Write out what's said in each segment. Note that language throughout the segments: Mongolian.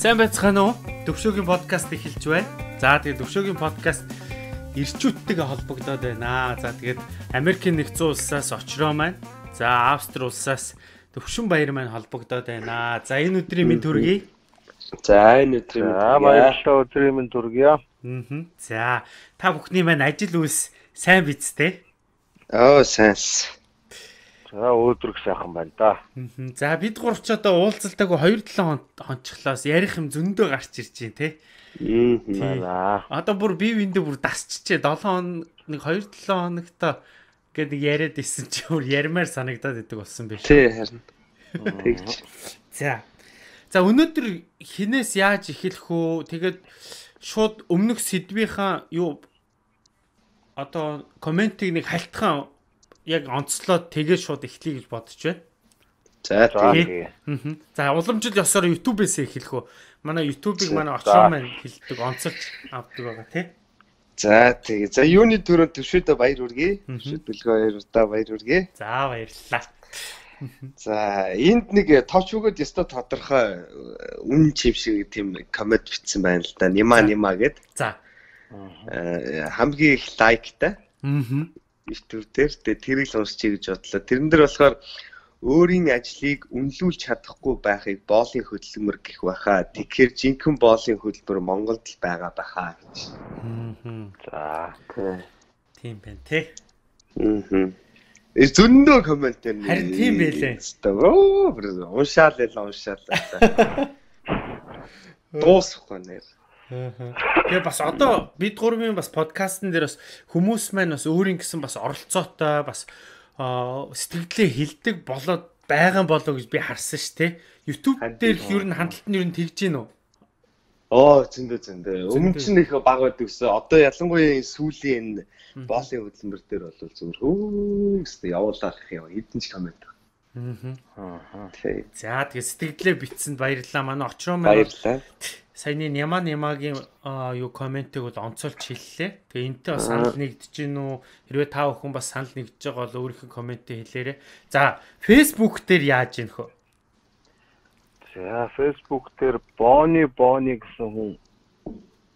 Сайн байцгаана уу? Төвшөөгийн подкаст эхэлж байна. За, тэгээд төвшөөгийн подкаст ирчүүдтэйгээ холбогдоод байна. За, тэгээд Америкийн нэгдсэн улсаас очроо маань. За, Австри улсаас Төвшин баяр маань холбогдоод байна. За, энэ өдрийн минь төргий. За, энэ өдрийн минь За, баярлалаа өдрийн минь төргийа. Аа. За, та бүхний маань ажил үйлс сайн биз дээ? Оо, сайнс. За, өөдрөг сайхан байна да. За бид гурав ч одоо уулзалтаагүй 2-7 хоног хонцглоос ярих юм зөндөө гарч ирж байна те. За, Одоо бүр бие биендээ бүр дасчихжээ 7 хоног нэг 2-7 хоногтой гэдэг яриад исэн чи бүр ярмаар санагдаад идэг болсон байх. Тий, харин. Тэгж. За. За өнөөдөр хинээс яаж эхэлэх үү? Тэгээд шууд өмнөх сэдвийнхаа юу одоо комментиг нэг хальтхан яг онцлоод тэгээд шууд эхлэе гэж бодож байна. За, тэгээ. За уламжил ёсоор YouTube-ээс эхлэх үү? Манай YouTube-ыг манай очроо маань хэлдэг, онцолж авдаг байгаа тий. За, тий. За, юуны төрөнд төвшөөдөө баяр хүргэе. Мгм. Төвшөөд бэлгээ баяруудаа баяр хүргэе. За баярлалаа. За, энд нэг товч өгөөд ёстой тодорхой э, үн чим шиг тийм коммент бичсэн байна л да. Нима нима гэд. За. Э, хамгийн их лайктай Аа. Төр дээр тэгээ тэрийг л уншчихъя гэж бодлоо. Тэрэн дээр болохоор өөрийн ажлыг үнэлүүлж чадахгүй байхыг боолын хөдөлмөр гэх баха. Тэгэхээр жинхэнэ боолын хөдөлмөр Монголд л байгаа баха гэж. Аа. За, Тийм байна тий. Аа. Э зөндөө коммент байна. Харин тийм байлээ. Оо, уншаал л уншаал. Дуусахгүй нэр. Тэгээ бас одоо бид гурвын бас подкастн дээр бас хүмүүс маань бас өөрийн гэсэн бас оролцоотой бас сэтгэлдээ хилдэг болоод байгаа болоо гэж би харсан шүү дээ. YouTube дээр тийм. ер нь хандлт нь ер нь тэгж гин үү? Оо, зөндөө зөндөө. Өмнө чинь их баг байдаг гэсэн. Одоо ялангуяа энэ сүүлийн энэ боолын хөдөлмөр дээр бол зүгээр хөө гэсэн явуулах юм. Хэдэн ч коммент. Аа. За тэгээ сэтгэлдээ битсэнд баярлалаа. Манай очроо маань Баярлалаа. Саяны Няма Нямагийн юу комментиг бол онцолж хэллээ. Тэгээ энтэй бас санал нэгдэж гин үү? Хэрвээ та бүхэн бас санал нэгдэж байгаа бол өөрийнхөө комментээ хэлээрэй. За, Facebook дээр яаж ийн хөө? За, Facebook дээр Бони Бони гэсэн хүн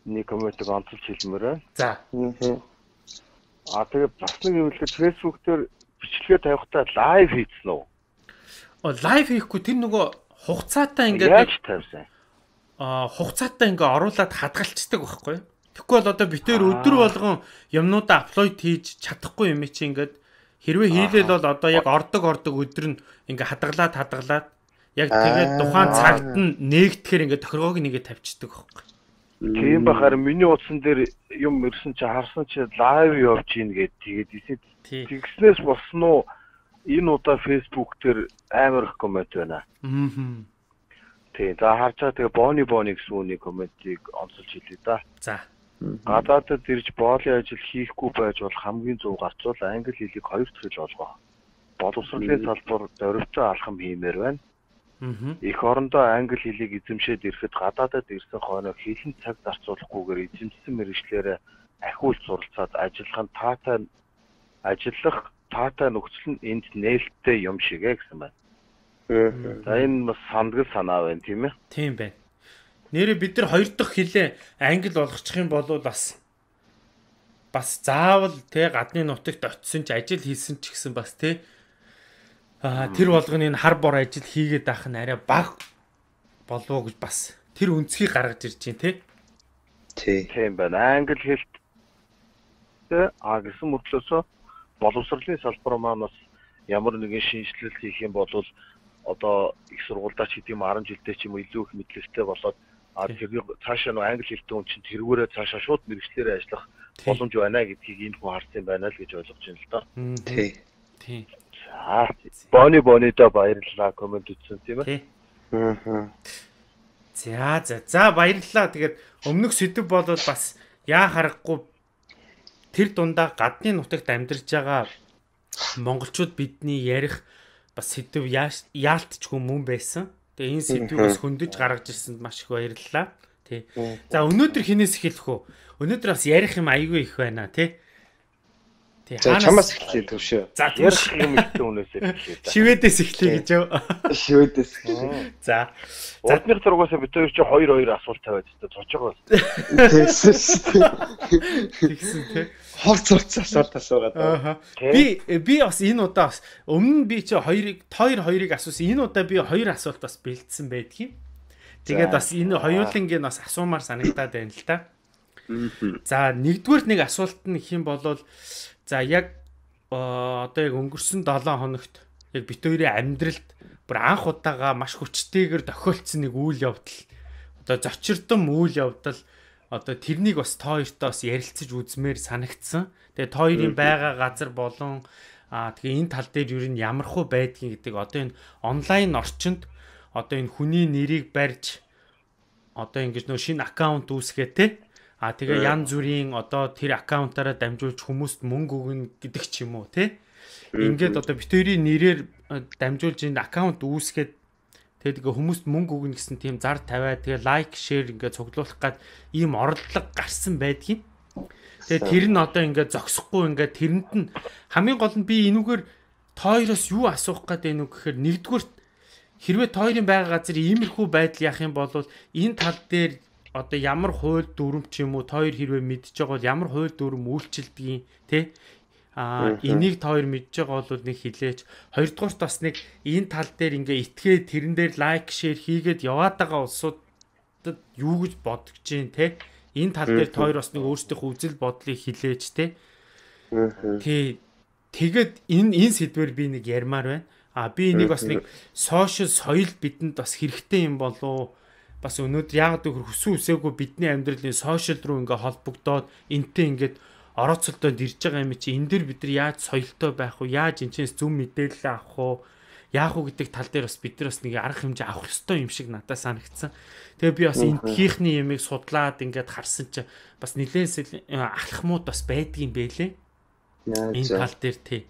нэг комментиг онцолж хэлмээр байна. За. А тэгээ бас нэг юм хэлэхэд Facebook дээр бичлэгээ тавихтаа лайв хийсэн үү? О лайв хийхгүй тэр нөгөө хугацаатай ингээд Яаж тавьсан? Хугацаатай ингээ оруулаад хадгалцдаг байхгүй. Тэгэхгүй бол одоо битээр Аа. өдөр болгон юмнуудаа апплойд хийж чадахгүй юм чи ингээд хэрвээ хийлэл бол одоо яг ордог ордог өдөр нь ингээ хадгалаад хадгалаад яг тэгээд Аа. тухайн цагт нь нээгдэхээр ингээ тохиргоог нэгээ тавьчихдаг байхгүй. Тийм бахаар миний утсан дээр юм ирсэн чи харсан чи лайв явж гин гэд тэгээд Тий. тэгснээс болсон уу энэ удаа Facebook дээр амар их коммент байна. Мм. Тийм. За харж байгаа тэгээ Бони Бони гэсэн үний комментиг онцолж хэлье да. За. Гадаадд ирж боолын ажил хийхгүй байж бол хамгийн зөв гарцуул англи хэлийг хоёр дахь хэл олгоо. Боловсролын салбар дөрвчөө алхам хиймээр байна. Эх орондоо англи хэлийг эзэмшээд ирэхэд гадаадад ирсэн хойноо хэлэн цаг зарцуулахгүйгээр эзэмшсэн мэрэгчлэрээ ахиулж суралцаад ажиллах нь таатай ажиллах таатай нөхцөл нь энд нээлттэй юм шигэ гэсэн байна. За энэ бас сандгал санаа байна тийм ээ. Тийм байна. Нэрээ бид нар хоёр дахь хилээ англи болгочих юм бол бас бас заавал те гадны нутагт очисон ч ажил хийсэн ч гэсэн бас те аа тэр болгоны энэ хар бор ажил хийгээд байх нь арай баг болов гэж бас тэр өнцгийг гаргаж ирж байна те. Тий. Тийм байна. Англи хэлт а гэсэн мөртлөөсөө боловсролын салбар маань бас ямар нэгэн шинжилэл хийх юм бол одоо их сургуульдаа ч гэдэм 10 жилдээ ч юм уу илүү их мэдлэгтэй болоод а Тийм. тэр цаашаа нөө англи хэлтэй хүн чинь тэргүүрээ цаашаа шууд мэрэгчлэрээ ажиллах боломж байна гэдгийг энэ хүн харсан байна л гэж ойлгож байна л да. Тий. Тийм. За бони бонидо баярлалаа коммент ütсэн тийм ээ. Тий. Мгм. За за за баярлалаа. Тэгээд өмнөх сэдв бол бас яа харахгүй тэр дундаа гадны нутагт амьдарч байгаа монголчууд бидний ярих бас сэдв яалтчгүй мөн байсан. Тэгээ энэ сэдвийг бас хөндөж гаргаж ирсэнд маш их баярлалаа. Тий. За өнөөдөр хинээс эхэлэх үү? Өнөөдөр бас ярих юм айгүй их байна тий. Тий чамаас эхлэе төвшөө. За Ярих юм ихтэй үнээсээ эхлэе шивэдээс эхлэе гэж юу. Шивэдээс. За. Удных зургаас бид хоёр чи 2 2 асуулт тавиад өстө цож байгаа. Тэгсэн шүү дээ. Тэгсэн тий. Хор цурц асуулт асуугаад. Би би бас энэ удаа бас өмнө би чи хоёрыг тойр хоёрыг асуусан. Энэ удаа би хоёр асуулт бас бэлдсэн байдгийг. Тэгээд бас энэ хоёулангийн бас асуумаар санагдаад байна л та. За нэгдүгээр нэг асуулт нь их юм болвол за яг одоо яг өнгөрсөн 7 хоногт яг бит хоёрын амьдралд бүр анх удаага маш хүчтэйгээр тохиолдсон нэг үйл явдал одоо зочирдон үйл явдал одоо тэрнийг бас бас ярилцаж үзмээр санагдсан. Тэгээ та хоёрын байгаа газар болон аа тэгээ энэ тал дээр юу н ямархуу байдгийг гэдэг одоо энэ онлайн орчинд одоо энэ хүний нэрийг барьж одоо ингэж нөө шинэ аккаунт үүсгээ те. А тэгээ янз бүрийн одоо тэр аккаунтаараа дамжуулж хүмүүст мөнгө өгнө гэдэг ч юм уу те. Ингээд одоо битэрийн нэрээр э, дамжуулж энэ аккаунт үүсгээд тэгээд ингээ хүмүүст мөнгө өгнө гэсэн тийм зар тавиад тэгээ лайк шеэр ингээ цуглуулах гад ийм орлого гарсан байдгийг. Тэгээ тэр нь одоо ингээ зогсохгүй ингээ тэрэнд нь хамгийн гол нь би энүүгээр тойроос юу асуух гээд байна уу гэхээр нэгдүгээр хэрвээ тойрын байгаа газар иймэрхүү байдал яах юм бол энэ тал дээр одоо ямар хууль дүрм ч юм уу тойр хэрвээ мэдж байгаа бол ямар хууль дүрм үйлчилдгийг те а энийг тойр мэдж байгаа бол нэг хилээч хоёрдугаарт бас нэг энэ тал дээр ингээ итгээ тэрэн дээр лайк шеэр хийгээд яваад байгаа улсуудад юу гэж бодож гин те? Энэ тал дээр тойр бас нэг өөрсдийнхөө үзэл бодлыг хилээч те? Тий. Тэгээд энэ энэ сэдвэр би нэг ярмаар байна. А би энийг бас нэг сошиал соёл бидэнд бас хэрэгтэй юм болов бас өнөөдөр яг гэвэл хүсэн үсээгүй бидний амьдралын сошиал руу ингээ холбогдоод энтэй ингээд орооцолдоод ирж байгаа юм чи энэ дэр бид нар яаж соёлтой байх вэ яаж энэчнээс зөв мэдээлэл авах вэ яах вэ гэдэг тал дээр бас бид нар бас нэг арга хэмжээ авах ёстой юм шиг надад санагдсан. Тэгээ би бас энтхийнхний ямиг судлаад ингээд харсан чи бас нэлээд алхмууд бас байдгийн бэлээ. Энэ тал дээр тий.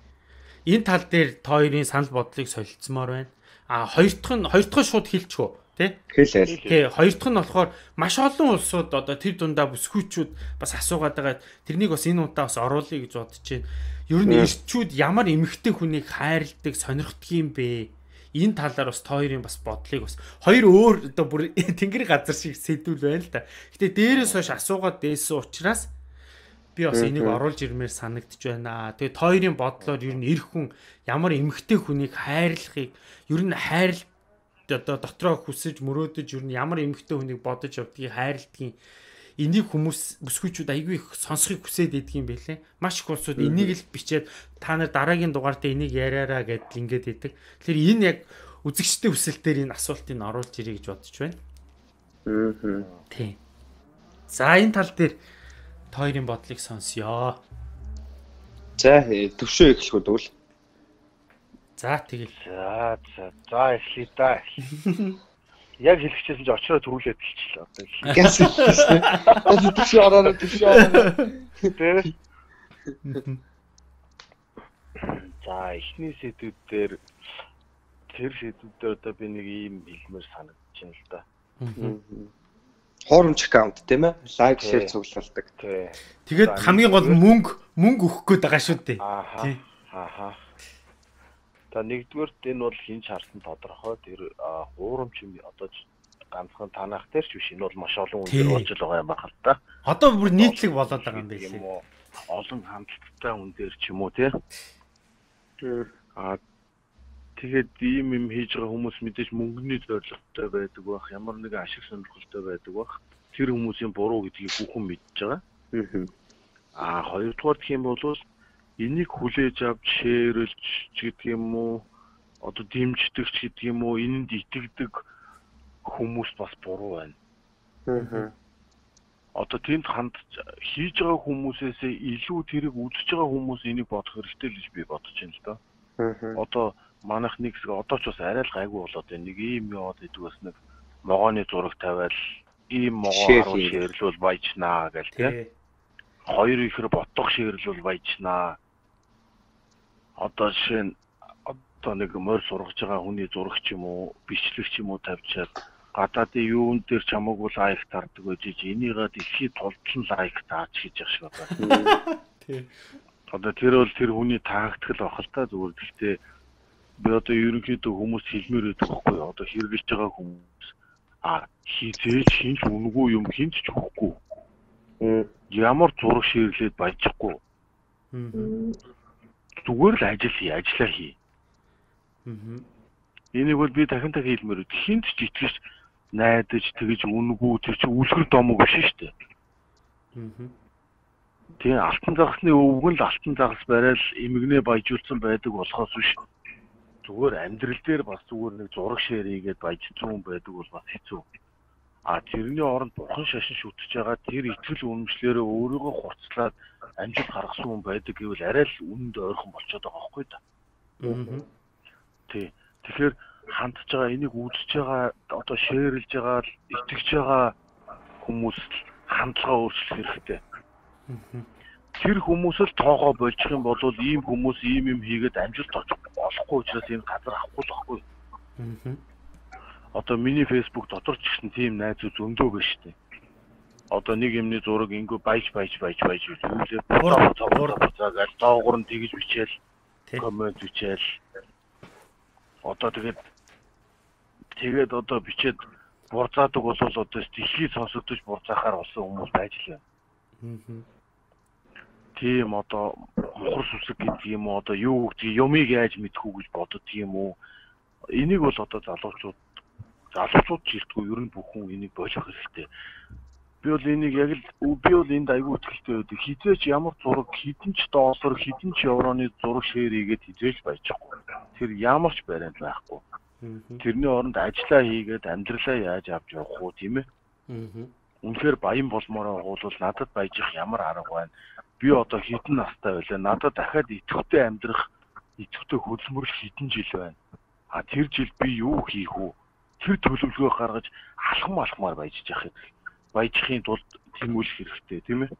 Энэ тал дээр та хоёрын санал бодлыг солилцмоор байна. А хоёр дахь нь хоёр дахь шууд хэлчихв тий. Хэлээл. Тий, хоёр дахь нь болохоор маш олон улсууд одоо тэр дундаа бүсгүйчүүд бас асуугаад байгаа. Тэрнийг бас энэ удаа бас оруулъя гэж бодож байна. Ер нь эрчүүд ямар эмгтэй хүнийг хайрладаг, сонирхдаг юм бэ? Энэ талаар бас та хоёрын бас бодлыг бас хоёр өөр одоо бүр тэнгэр газар шиг сэдвүүл байна л да. Гэтэ дээрээс хойш асуугаад дээсэн учраас би бас энийг оруулж ирмээр санагдж байна. Тэгээд хоёрын бодлоор ер нь эр хүн ямар эмгтэй хүнийг хайрлахыг ер нь хайрл одоо дотроо хүсэж мөрөөдөж ер нь ямар эмгтэй хүнийг бодож явдгийг хайрладгийг энийг хүмүүс бүсгүйчүүд айгүй их сонсохыг хүсээд идэг юм байлээ. Маш их улсууд энийг л бичээд та нар дараагийн дугаар дээр энийг яриараа гэдэл ингээд идэг. Тэгэхээр энэ яг үзэгчтэй хүсэлтээр энэ асуултыг оруулж ирэй гэж бодож байна. Аа. Тийм. За энэ тал дээр хоёрын бодлыг сонсё. За төвшөө эхлэх үү? За тэгэл. За за за эхлэе да. Яг хэлчихсэн чи очроо төрүүлээд хэлчихлээ одоо хэлсэн. Одоо төвшөө ороо төвшөө ороо. Тэ. За эхний сэдвүүд дээр тэр сэдвүүд дээр одоо би нэг ийм хэлмээр санагдаж байна л да. Хуурамч аккаунт тийм ээ? Лайк, шеэр цуглуулдаг. Тэ. Тэгээд хамгийн гол мөнгө мөнгө өгөх гээд байгаа шүү дээ. Тий. Ааха. За нэгдүгээрт энэ бол хинч харсан тодорхой тэр хуурамч юм одоо ганцхан танах дээр ч биш энэ бол маш олон үнээр болж байгаа юм байна л да. Одоо бүр нийтлэг болоод байгаа юм байлээ. уу? Олон хандлттай үн дээр ч юм уу тий. Аа тэгээд ийм юм хийж байгаа хүмүүс мэдээж мөнгөний зорилготой байдаг бах, ямар нэгэн ашиг сонирхолтой байдаг бах. Тэр хүмүүсийн буруу гэдгийг бүхэн мэдж байгаа. Аа хоёрдугаар гэх юм бол энийг хүлээж авч шеэрлж ч гэдэг юм уу одоо дэмждэг ч гэдэг юм уу энэнд итгэдэг хүмүүс бас буруу байна. Одоо тэнд ханд хийж байгаа хүмүүсээсээ илүү тэрийг үзэж байгаа хүмүүс энийг бодох хэрэгтэй л гэж би бодож байна л да. Одоо манайх нэг хэсэг одоо ч бас арай л гайгүй болоод байна. Нэг ийм яваад идэг бас нэг могооны зураг тавиал ийм могоо харуул шеэрлүүл баяжнаа гэл тийм Тий. хоёр ихэр ботох шигэрлүүл баяжнаа. Одоо жишээ нь одоо нэг морь сургаж байгаа хүний зураг ч юм уу, бичлэг ч юм уу тавьчаад гадаадын юун дээр чамаагүй лайк тардаг байж энийгээ дэлхийд тултлан лайк таач гэж яах шиг байна. Тий. Одоо тэр бол тэр хүний таагдтал бах л та зүгээр гэхдээ би одоо ерөнхийдөө хүмүүс хэлмээр байдаг байхгүй одоо хэрэгжилж байгаа хүмүүс а хизээч хинч үнгүй юм хинч ч өгөхгүй. Ямар зураг ширлээд баяжихгүй. Зүгээр л ажил хий, ажиллаа хий. Энийг бол би дахин дахин хэлмээр үү. Хинт ч итгэж найдаж тэгэж үнгүй тэр чинь үлгэр домог биш шүү дээ. Тэгээ алтан загасны өвгөн л алтан загас барайл эмгэнээ баяжуулсан байдаг болохоос биш. Зүгээр амьдрал дээр бас зүгээр нэг зураг шээр хийгээд баяжсан хүн байдаг бол бас хэцүү. А тэрний оронд бурхан шашин шүтж байгаа тэр итгэл үнэмшлэрээ өөрийгөө хурцлаад амжилт гаргасан хүн байдаг гэвэл арай л үнэнд ойрхон болчиход байгаа байхгүй да. Тий. Тэгэхээр хандж байгаа энийг үзэж байгаа одоо шеэрлж байгаа итгэж байгаа хүмүүс хандлага өөрчлөх хэрэгтэй. Тэр хүмүүс л тоогоо болчих юм бол ийм хүмүүс ийм юм хийгээд амжилт олохгүй учраас энэ газар авахгүй л байхгүй. Одоо миний фэйсбુક дотор ч гэсэн тийм найзууд зөндөө байна шүү дээ. Одоо нэг юмны зураг ингээ баяж баяж баяж баяж үлээ буураа буцаа гэж доогуур нь тэгж бичээл коммент бичээл одоо тэгээд тэгээд одоо бичээд бурзаадаг бол одоо дэлхий сонсогдож бурзаахаар болсон хүмүүс байж л байна. Тийм одоо мухар сүсэг гэдэг юм уу одоо юу гэдэг юмыг яаж мэдхүү гэж бодод юм уу. Энийг бол одоо залуучууд залуучууд жилтгүй ер нь бүх хүн энийг болох хэрэгтэй. Би бол энийг яг л би бол энд айгүй ихтэй байдаг. Хизээч ямар зураг хідэн ч доллар хідэн ч евроны зураг шеэр хийгээд хизээж баяжахгүй. Тэр ямар ч бариад байхгүй. Тэрний оронд ажиллаа хийгээд амьдралаа яаж авч явах уу тийм ээ? Үнэхээр баян болмороо гуулвал надад баяжих ямар арга байна? Би одоо хідэн настай байлаа. Надад дахиад идэвхтэй амьдрах идэвхтэй хөдөлмөрл хідэн жил байна. А тэр жил би юу хийх үү? Тэр төлөвлөгөө гаргаж алхам алхмаар баяжиж явах. Баяжихын тулд тэмүүлэх хэрэгтэй тийм ээ?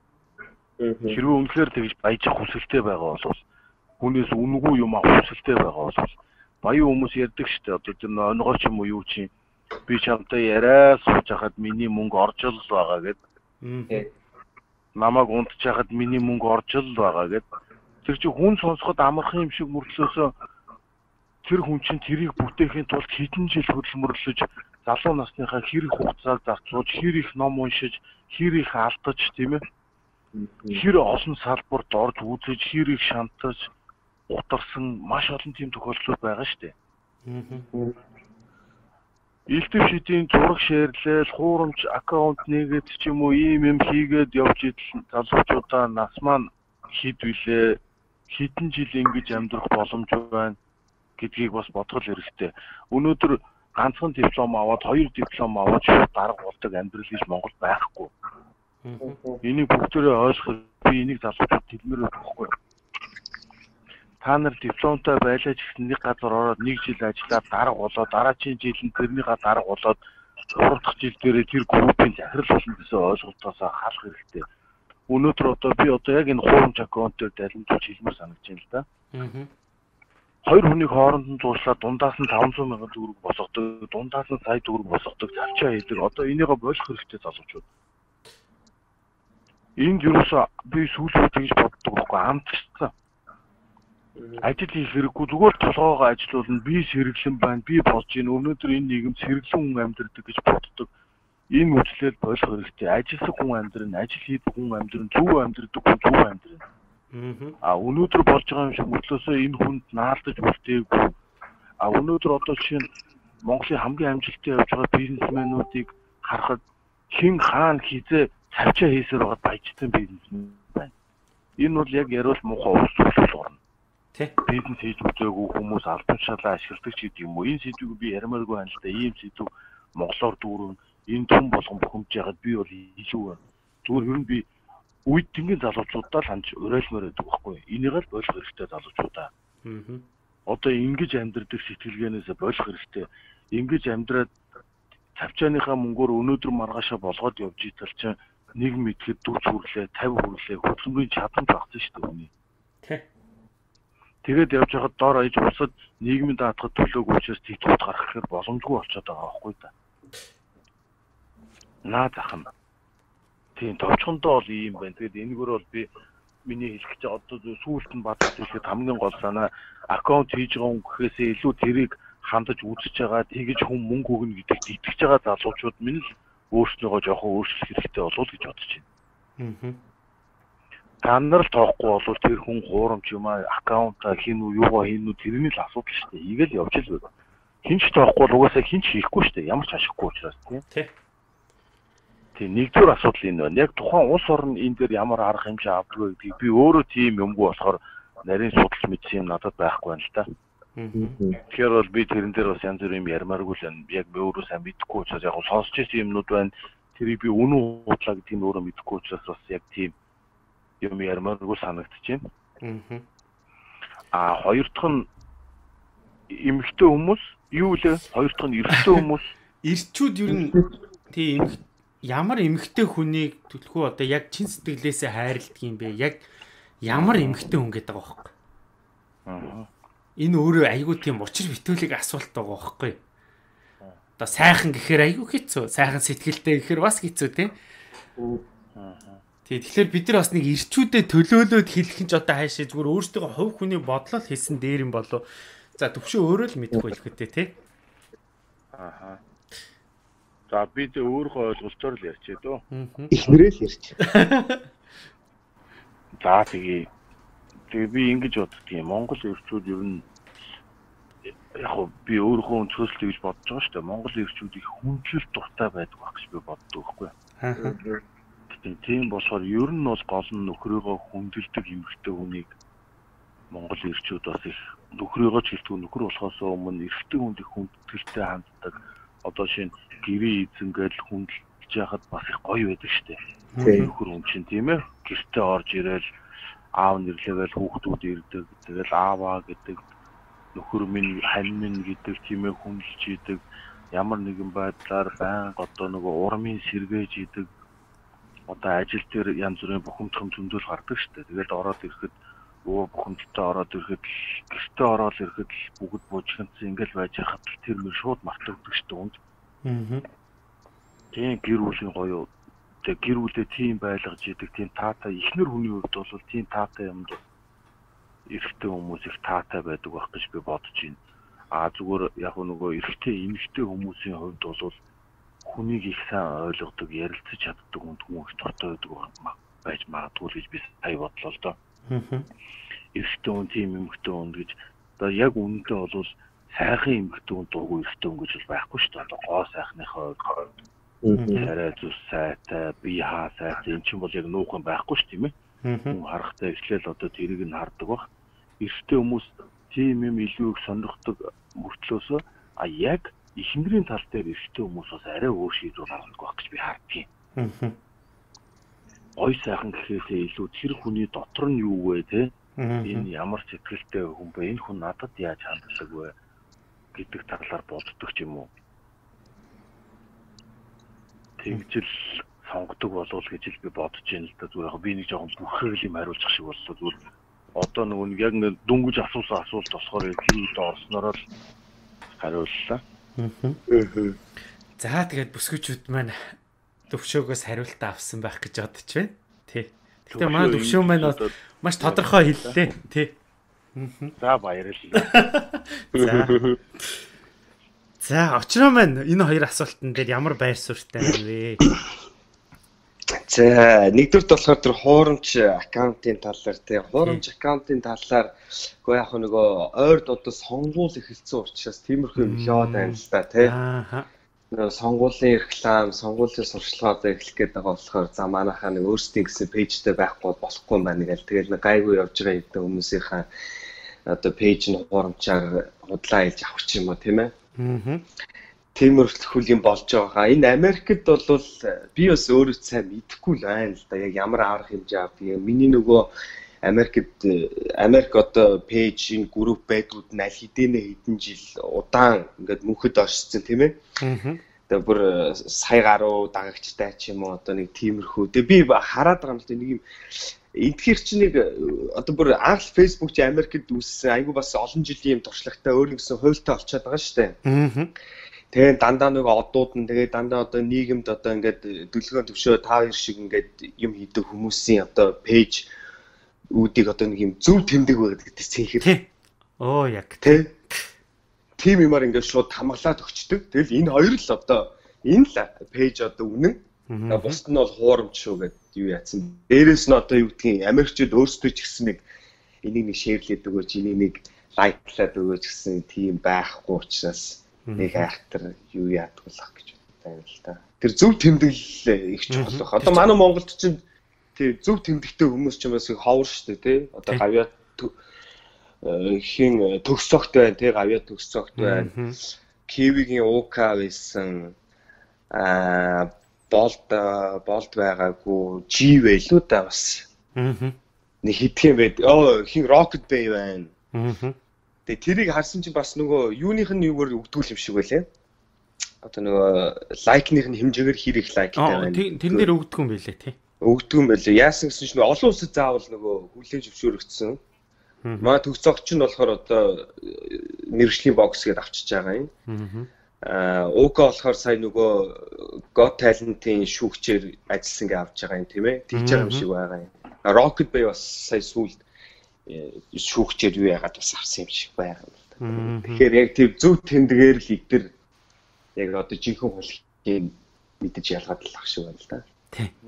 Хэрвээ үнэхээр тэгж баяжих хүсэлтэй байгаа бол хүнээс үнгүй юм авах хүсэлтэй байгаа бол баян хүмүүс ярьдаг шүү дээ. Одоо тэр онгоо ч юм уу юу чинь би чамтай яриа сууж хахад миний мөнгө орж л байгаа гэд. Намайг унтж хахад миний мөнгө орж л байгаа гэд. Тэр чинь хүн сонсоход амархан юм шиг мөрдлөөсөө тэр хүн чинь тэрийг бүтээхийн тулд хэдэн жил хөдөлмөрлөж залуу насныхаа хэрэг хугацааг зарцуулж хэр их ном уншиж хэр их алдаж тийм ээ. Хэр олон салбарт орж үзэж хэр их шантаж утарсан маш олон тийм тохиолдлууд байгаа шүү дээ. Илтэв шидийн зураг шеэрлэл, хуурамч аккаунт нэгээд ч юм уу ийм юм хийгээд явж идэл залуучуудаа нас маань хэд вүлээ хэдэн жил ингэж амьдрах боломж байна гэдгийг бас бодгол хэрэгтэй. Өнөөдөр ганцхан диплом аваад хоёр диплом аваад шууд дарга болдог амьдрал гэж Монголд байхгүй. Энийг бүгдээрээ ойлгох би энийг залуучууд хэлмээр байхгүй та нар дипломтой байлаа ч гэсэн нэг газар ороод нэг жил ажиллаад дарга болоод дараагийн жил нь тэрнийга дарга болоод гурав дахь жил дээрээ тэр группийн захирал болно гэсэн ойлголтоосоо халах хэрэгтэй. Өнөөдөр одоо би одоо яг энэ хуурамч аккаунт дээр далимжуулж хэлмээр санагдаж байна л да. Аа. Хоёр хүний хооронд нь зуршлаа дундаас нь 500 сая төгрөг босгодог, дундаас нь сая төгрөг босгодог, цавчаа хийдэг. Одоо энийгээ болох хэрэгтэй залуучууд. Энд юусоо би сүүлдээ тэгж боддог байхгүй амтсан ажил хийх хэрэггүй зүгээр толгоогоо ажилуулна. Би сэргэлэн байна би болж ийн өнөөдөр энэ нийгэм сэргэлэн хүн амьдардаг гэж боддог. Энэ үслэл болох хэрэгтэй. Ажиллах хүн амьдрын ажил хийдэг хүн амьдрын зөв амьдрдаг хүн зөв амьдрын а өнөөдөр болж байгаа юм шиг мөртлөөсөө энэ хүнд наалдаж үлдээгүй а өнөөдөр одоо жишээ нь Монголын хамгийн амжилттай явж байгаа бизнесмэнүүдийг харахад хин хаан хизээ цавчаа хийсээр байгаа баяжтай бизнесмен байна энэ бол яг яривал муухай ус орно Тий. Бизнес хийж үзээгүй хүмүүс албан тушаалаа ашигладаг ч гэдэг юм уу. Энэ сэдвийг би ярмааргүй байна л да. Ийм сэдв Монголоор дүүрэн энэ түн болгон бухимж ягаад би бол илүү байна. Зүгээр ер нь би тэнгийн залуучуудаа л ханж уриалмаар байдаг байхгүй. Энийг л болох хэрэгтэй залуучуудаа. Аа. Одоо ингэж амьдрэх сэтгэлгээнээс болох хэрэгтэй. Ингэж амьдраад цавчааныхаа мөнгөөр өнөөдөр маргаашаа болгоод явж идэл чинь нэг мэдэхэд 40 хүрлээ 50 хүрлээ хөдөлмөрийн чадамж багсан шүү дээ үний. Тий Тэгээд явж байхад доор аяж бусад нийгмийн даатгад төлөөг учраас гарах хэрэг боломжгүй болчиход байгаа байхгүй да. Наа захын. Тийм товчхондоо бол ийм байна. Тэгээд энэгээр бол би миний хэлэх чинь одоо сүүлд нь бат хэлэхэд хамгийн гол санаа аккаунт хийж байгаа хүн гэхээсээ илүү тэрийг хандаж үзэж байгаа тэгэж хүн мөнгө өгнө гэдэгт итгэж байгаа залуучууд минь л өөрснөөгөө жоохон өөрчлөх хэрэгтэй болов гэж бодож байна. Аа. Та нар л тоохгүй бол тэр хүн хуурамч юм аа аккаунта хин үү юугаа хин үү тэрний л асуудал шүү дээ. Ийгэл явж л байна. Хинч тоохгүй бол угаасаа хинч хийхгүй шүү дээ. Ямар ч ашиггүй учраас тийм. Тий. Тийм нэгдүгээр асуудал энэ байна. Яг тухайн улс орн энэ дээр ямар арга хэмжээ авдгаа гэдгийг би өөрөө тийм юмгүй болохоор нарийн судалж мэдсэн юм надад байхгүй байна л та. Тэгэхээр бол би тэрэн дээр бас янз бүрийн юм ярмааргүй л байна. Яг би өөрөө сайн мэдэхгүй учраас яг сонсч ирсэн юмнууд байна. Тэрийг би үнэн худлаа гэдгийг өөрөө мэдэхгүй учраас бас яг тийм юм ярмааргүй санагдчихэв. Аа хоёр дахь нь эмэгтэй хүмүүс юу лээ? Хоёр дахь нь эрэгтэй хүмүүс Ирчүүд ер нь тийм ямар эмэгтэй хүнийг төлхөө одоо яг чин сэтгэлээсээ хайрладаг юм бэ? Яг ямар эмэгтэй хүн гэдэг байгаа байхгүй. Аа. Энэ өөрөө айгүй тийм учир битүүлэг асуулт байгаа байхгүй. Одоо сайхан гэхээр айгүй хэцүү. Сайхан сэтгэлтэй гэхээр бас хэцүү тийм. Тий, тэгэхээр бид нар бас нэг ирчүүдэд төлөөлөөд хэлэх нь ч одоо хайшаа зүгээр өөртөө хувь хүний бодлол хийсэн дээр юм болов. За төвшөө өөрөө л мэдэхгүй хэлэх үтэй тий. Аа. За би тэ өөрөө ойлголтоор л ярьчээ дөө. Эхнэрээ л ярьч. За тэгээ тэгээ би ингэж боддгийн Монгол эрчүүд ер нь яг би өөрөө өнцгөөсөл гэж бодож байгаа шүү дээ. Монгол эрчүүд их хүндлэл дуртай байдаг байх гэж би боддог байхгүй. Аа. Тийм тийм болохоор ер нь бол гол нь нөхрөөгөө хүндэлдэг эмэгтэй хүнийг Монгол эрчүүд бас их нөхрөөгөө ч хэлдэг нөхөр болохоос өмнө эрэгтэй хүнд их хүндэлтэй ханддаг. Одоо шинэ гэрээ эзэнгээл хүндэлж яхад бас их гоё байдаг. Тийм. Нөхөр хүн чинь тийм ээ гэртээ орж ирээл аав нэрлэгээл хүүхдүүд ирдэг. Тэгэл ааваа гэдэг нөхөр минь хань минь гэдэг тийм ээ хүндэлж идэг. Ямар нэгэн байдлаар байнга одоо нөгөө урмын сэргээж идэг. Одоо ажил дээр янз бүрийн бухимдхан зөндөл гардаг дээ. Тэгээд ороод ирэхэд өө бухимдтай ороод ирэхэд гэртээ ороод ирэхэд бүгд буужханцсан ингээл байж хахад тэр мөр шууд мартагддаг шүү дээ. үнд. Аа. Тийм гэр бүлийн гоё тэг гэр бүлээ тийм байлгаж идэг тийм таатай ихнэр хүний хувьд бол тийм таатай юмд эрэгтэй хүмүүс их таатай байдаг байх гэж би бодож байна. А зүгээр яг нөгөө эрэгтэй эмэгтэй хүмүүсийн хувьд бол хүнийг их сайн ойлгодог, ярилцаж чаддаг хүнд хүмүүс дуртай байдаг байж магадгүй л гэж би сая бодлоо л доо. Эрэгтэй хүн тийм эмэгтэй хүн гэж одоо яг үнэндээ бол сайхан эмэгтэй хүн дуугүй эрэгтэй хүн гэж бол байхгүй шүү дээ. Гоо сайхныхаа арай зүс сайтай, бие хаа сайтай энэ чинь бол яг нуухан байхгүй шүү тийм ээ. Хүн харахтаа эхлээл одоо тэрийг нь хардаг бах. Эртний хүмүүс тийм юм илүү их сонирхдаг мөртлөөсөө а яг ихнэрийн тал дээр эртний хүмүүс бас арай өөр шийдвэр гаргадаг байх гэж би хардгийг. Гой сайхан гэхээсээ илүү тэр хүний дотор нь юу вэ те? Энэ ямар сэтгэлтэй хүн бэ? Энэ хүн надад яаж ханддаг вэ? Гэдэг талаар боддог ч юм уу. Тэгжэл сонгодог болов гэж л би бодож байна л да. Зүгээр яг би нэг жоохон бүхэл юм хариулчих шиг боллоо. Зүгээр одоо нөгөө нэг яг нэг дүнгэж асуусан асуулт болохоор хэрүүдэд орснороо л хариуллаа. Аа. За тэгээд бүсгүүчүүд маань төвшөөгөөс хариулт авсан байх гэж бодож байна. Тий. Гэтэ манай төвшөө маань маш тодорхой хэллээ. Тий. За баярлалаа. За. За, очроо маань энэ хоёр асуултан дээр ямар байр суурьтай байна вэ? За нэгдүгürt болохоор тэр хуурамч аккаунтын талаар тий хуурамч аккаунтын талаар гоо яг нөгөө ойр додод сонгуул эхэлсэн учраас тиймэрхүү юм яваад байна л да тий Аа. нөгөө сонгуулийн реклам, сонгуулийн сурчлагаа одоо эхлэх гээд байгаа болохоор за манайхаа нэг өөрсдийн гэсэн пэйжтэй байхгүй бол болохгүй юм байна гэл тэгэл нэг гайгүй явж байгаа хүмүүсийнхаа одоо пэйж нь хуурамчаар худлаа хэлж авах юм уу тийм ээ Аа. тиймэрхүү юм болж байгаа. Энэ Америкт бол би бас өөрөө сайн мэдэхгүй л байна л да. Яг ямар арга хэмжээ авдаг. Миний нөгөө Америкт Америк одоо пэйж энэ групп байдгууд нь аль хэдийнэ хэдэн жил удаан ингээд мөнхөд оршсон тийм ээ. Аа. Тэгээ бүр сая гаруй дагагчтай ч юм уу одоо нэг тиймэрхүү. Тэгээ би хараад байгаа юм л нэг юм эдгээр чи нэг одоо бүр анх фэйсбુક чи Америкт үүссэн айгу бас олон жилийн юм туршлагатай өөр нэгсэн хуультай олцоод байгаа шүү дээ. Аа. Тэгээ дандаа нэг одууд нь тэгээ дандаа одоо нийгэмд одоо ингээд дүлгэн төвшөө та хоёр шиг ингээд юм хийдэг хүмүүсийн одоо пэйж үүдийг одоо нэг юм зөв тэмдэг байгаад гэдэг цэнхэр Тий. Оо яг. тий. Тим юмар ингээд шууд хамглаад өгчдөг. Тэгэл энэ хоёр л одоо энэ л пэйж одоо үнэн. Мгм. Бусд нь бол хуурамч шүү гэд юу яатсан. Дээрээс нь одоо юу гэдгийг Америкчууд өөрсдөө ч гэсэн нэг энийг нэг шеэрлээд өгөөч, энийг нэг лайклаад өгөөч гэсэн тийм байхгүй учраас нэг айхтар юу яадаг болох гэж байна л да. Тэр зөв тэмдэглэл их чухал байх. Одоо манай Монголд чинь тий зөв тэмдэгтэй хүмүүс ч юм бас ховор шүү дээ тий. Одоо Тий. гавьяа тө- э, хин төгсөгт байна тий гавьяа төгсөгт байна. Мгм. Кивигийн уука байсан аа болд болд байгаагүй G байлуу да бас Мгм. нэг хитгэн байд. Оо хин Rocket Bay байна. Мгм. Тэгээ тэрийг харсан чинь бас нөгөө юуных нь юугаар өгдгүүл юм шиг байлаа. Одоо нөгөө лайкных нь хэмжээгээр хэр их лайктай Аа байна. тэрэн дээр өгдөг юм байлээ тий. өгдөг юм байлаа. Яасан гэсэн чинь олон улсад заавал нөгөө хүлээж зөвшөөрөгдсөн. Мгм. Маа төгсөгч нь болохоор одоо э, мэрэгжлийн бокс гэдээ авчиж байгаа юм. Аа уука болохоор сая нөгөө God Talent-ийн шүүгчээр ажилласан гэж авч байгаа юм тийм ээ. Тэгж байгаа юм шиг байгаа юм. Rocket Bay бас сая сүүлд э, шүүгчээр юу яагаад бас авсан юм шиг байгаа юм л да. Тэгэхээр яг тийм зөв тэмдгээр л игдэр яг одоо жинхэнэ хулхийг мэдэж ялгаад л ах шиг байна л да.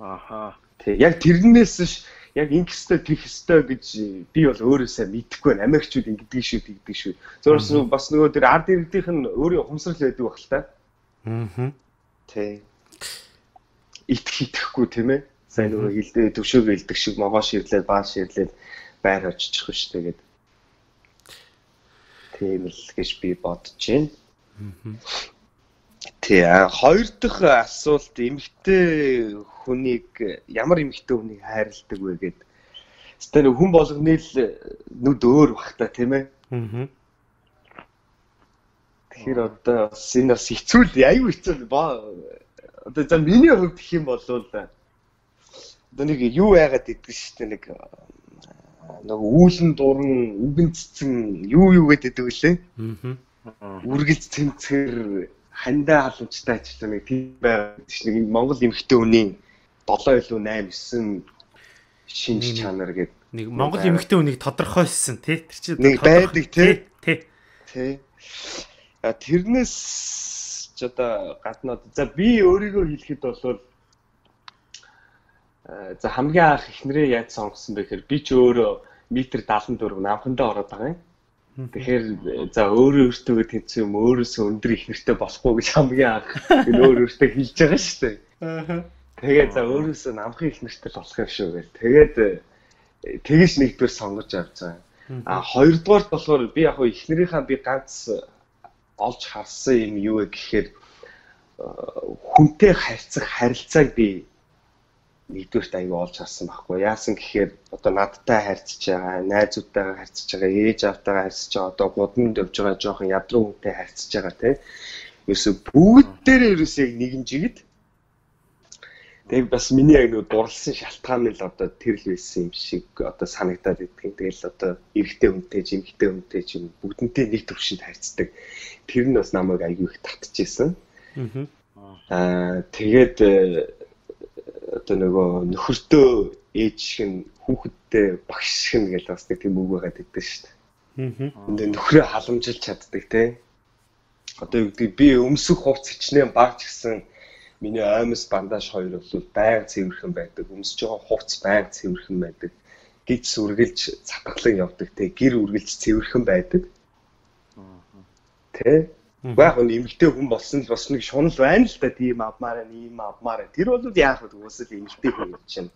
Аха. Тэг. Яг тэрнээс ш яг ингэстэй тэгх хэстэй гэж би бол өөрөөсөө мэдэхгүй байна. Америкчууд ингэдэг шүү, тэгдэг шүү. Зурс бас нөгөө тэр ард иргэдийнх нь өөрийн ухамсарл байдаг бах л та. Мгм. Тэг. Итх итгэхгүй тийм ээ. Сайн нөгөө хилдэ төвшөөг илдэг шиг могоо ширлээд баа ширлээд байр шүү дээ гэд. Тийм л гэж би бодож байна. Тий, хоёр дахь асуулт эмэгтэй хүнийг ямар эмэгтэй хүнийг хайрладаг вэ гэд. Нэг хүн болгоны л нүд өөр бах та тийм ээ. Мгм. Тэгэхээр одоо бас энэ бас хэцүү л аюу хэцүү ба одоо за миний хувьд гэх юм бол одоо нэг юу яагаад идэх шүү дээ нэг нэг үүлэн дуран үгэн цэцэн юу юу гэдэг үлээ. Мгм. үргэлж цэмцгэр хандаа халамжтай ажилласан нэг тийм байгаа гэж нэг Монгол эмэгтэй хүний 7 илүү 8 9 шинж чанар гэдэг Нэг Монгол эмэгтэй хүнийг тодорхойлсон тий. Тэр чинь Нэг байдаг, тий. Тий. тий. Тэрнээс ч одоо гадна одоо за би өөрийгөө хэлэхэд бол а, за хамгийн анх эхнэрээ яаж сонгосон бэ гэхээр би ч өөрөө метр 74 намхандаа ороод байгаа юм. Тэгэхээр за өөрөө өөртөө тэнцсэн юм өөрөөсөө өндөр их нэртэй болохгүй гэж хамгийн анх энэ өөр өөртөө хэлж байгаа шүү дээ. Тэгээд за өөрөөсөө намхан их нэртэй болох юм шүү гэл. Тэгээд э, тэгэж нэгдүгээр сонгож авцгаа. А хоёрдугаарт болохоор би яг хөө эхнэрийнхаа би ганц олж харсан юм юу вэ гэхээр э, хүнтэй харьцах харилцааг би нэгдүгээрт аягүй олж харсан байхгүй. Яасан гэхээр одоо надтай харьцаж байгаа, найзуудтайгаа харьцаж байгаа, ээж автайгаа харьцаж байгаа, одоо гудамд явж байгаа жоохон ядруу хүнтэй харьцаж байгаа те. Ерөөсө бүгд дээрээ ерөөсөө яг нэгэн жигд. Тэгээ бас миний яг нэг дурлсан шалтгаан нь л одоо тэр л байсан юм шиг одоо санагдаад идэх. Тэгэл одоо эрэгтэй хүнтэй ч эмэгтэй хүнтэй ч юм бүгднтэй нэг төвшөнд харьцдаг. Тэр нь бас намайг аягүй их татчихсан. Аа тэгээд э, одоо нөгөө нөхөртөө ээж шиг нь хүүхэдтэй багш шиг нь гэж бас нэг тийм үг байгаад идэв шүү дээ. Мгм. Энд нөхрөө халамжилж чаддаг те. Одоо юу гэдэг би өмсөх хувц хичнээн баг ч гэсэн миний аймс бандаж хоёр бол байнга цэвэрхэн байдаг. Өмсөж байгаа хувц байнга цэвэрхэн байдаг. Гид сүргэлж цатгалан явдаг те. Гэр үргэлж цэвэрхэн байдаг. Тэ? Яг нь эмэгтэй хүн болсон л бас нэг шунал байна л да тийм авмаар ийм авмаар. Тэр бол яах вэ уусэл эмэгтэй хүн юм чинь.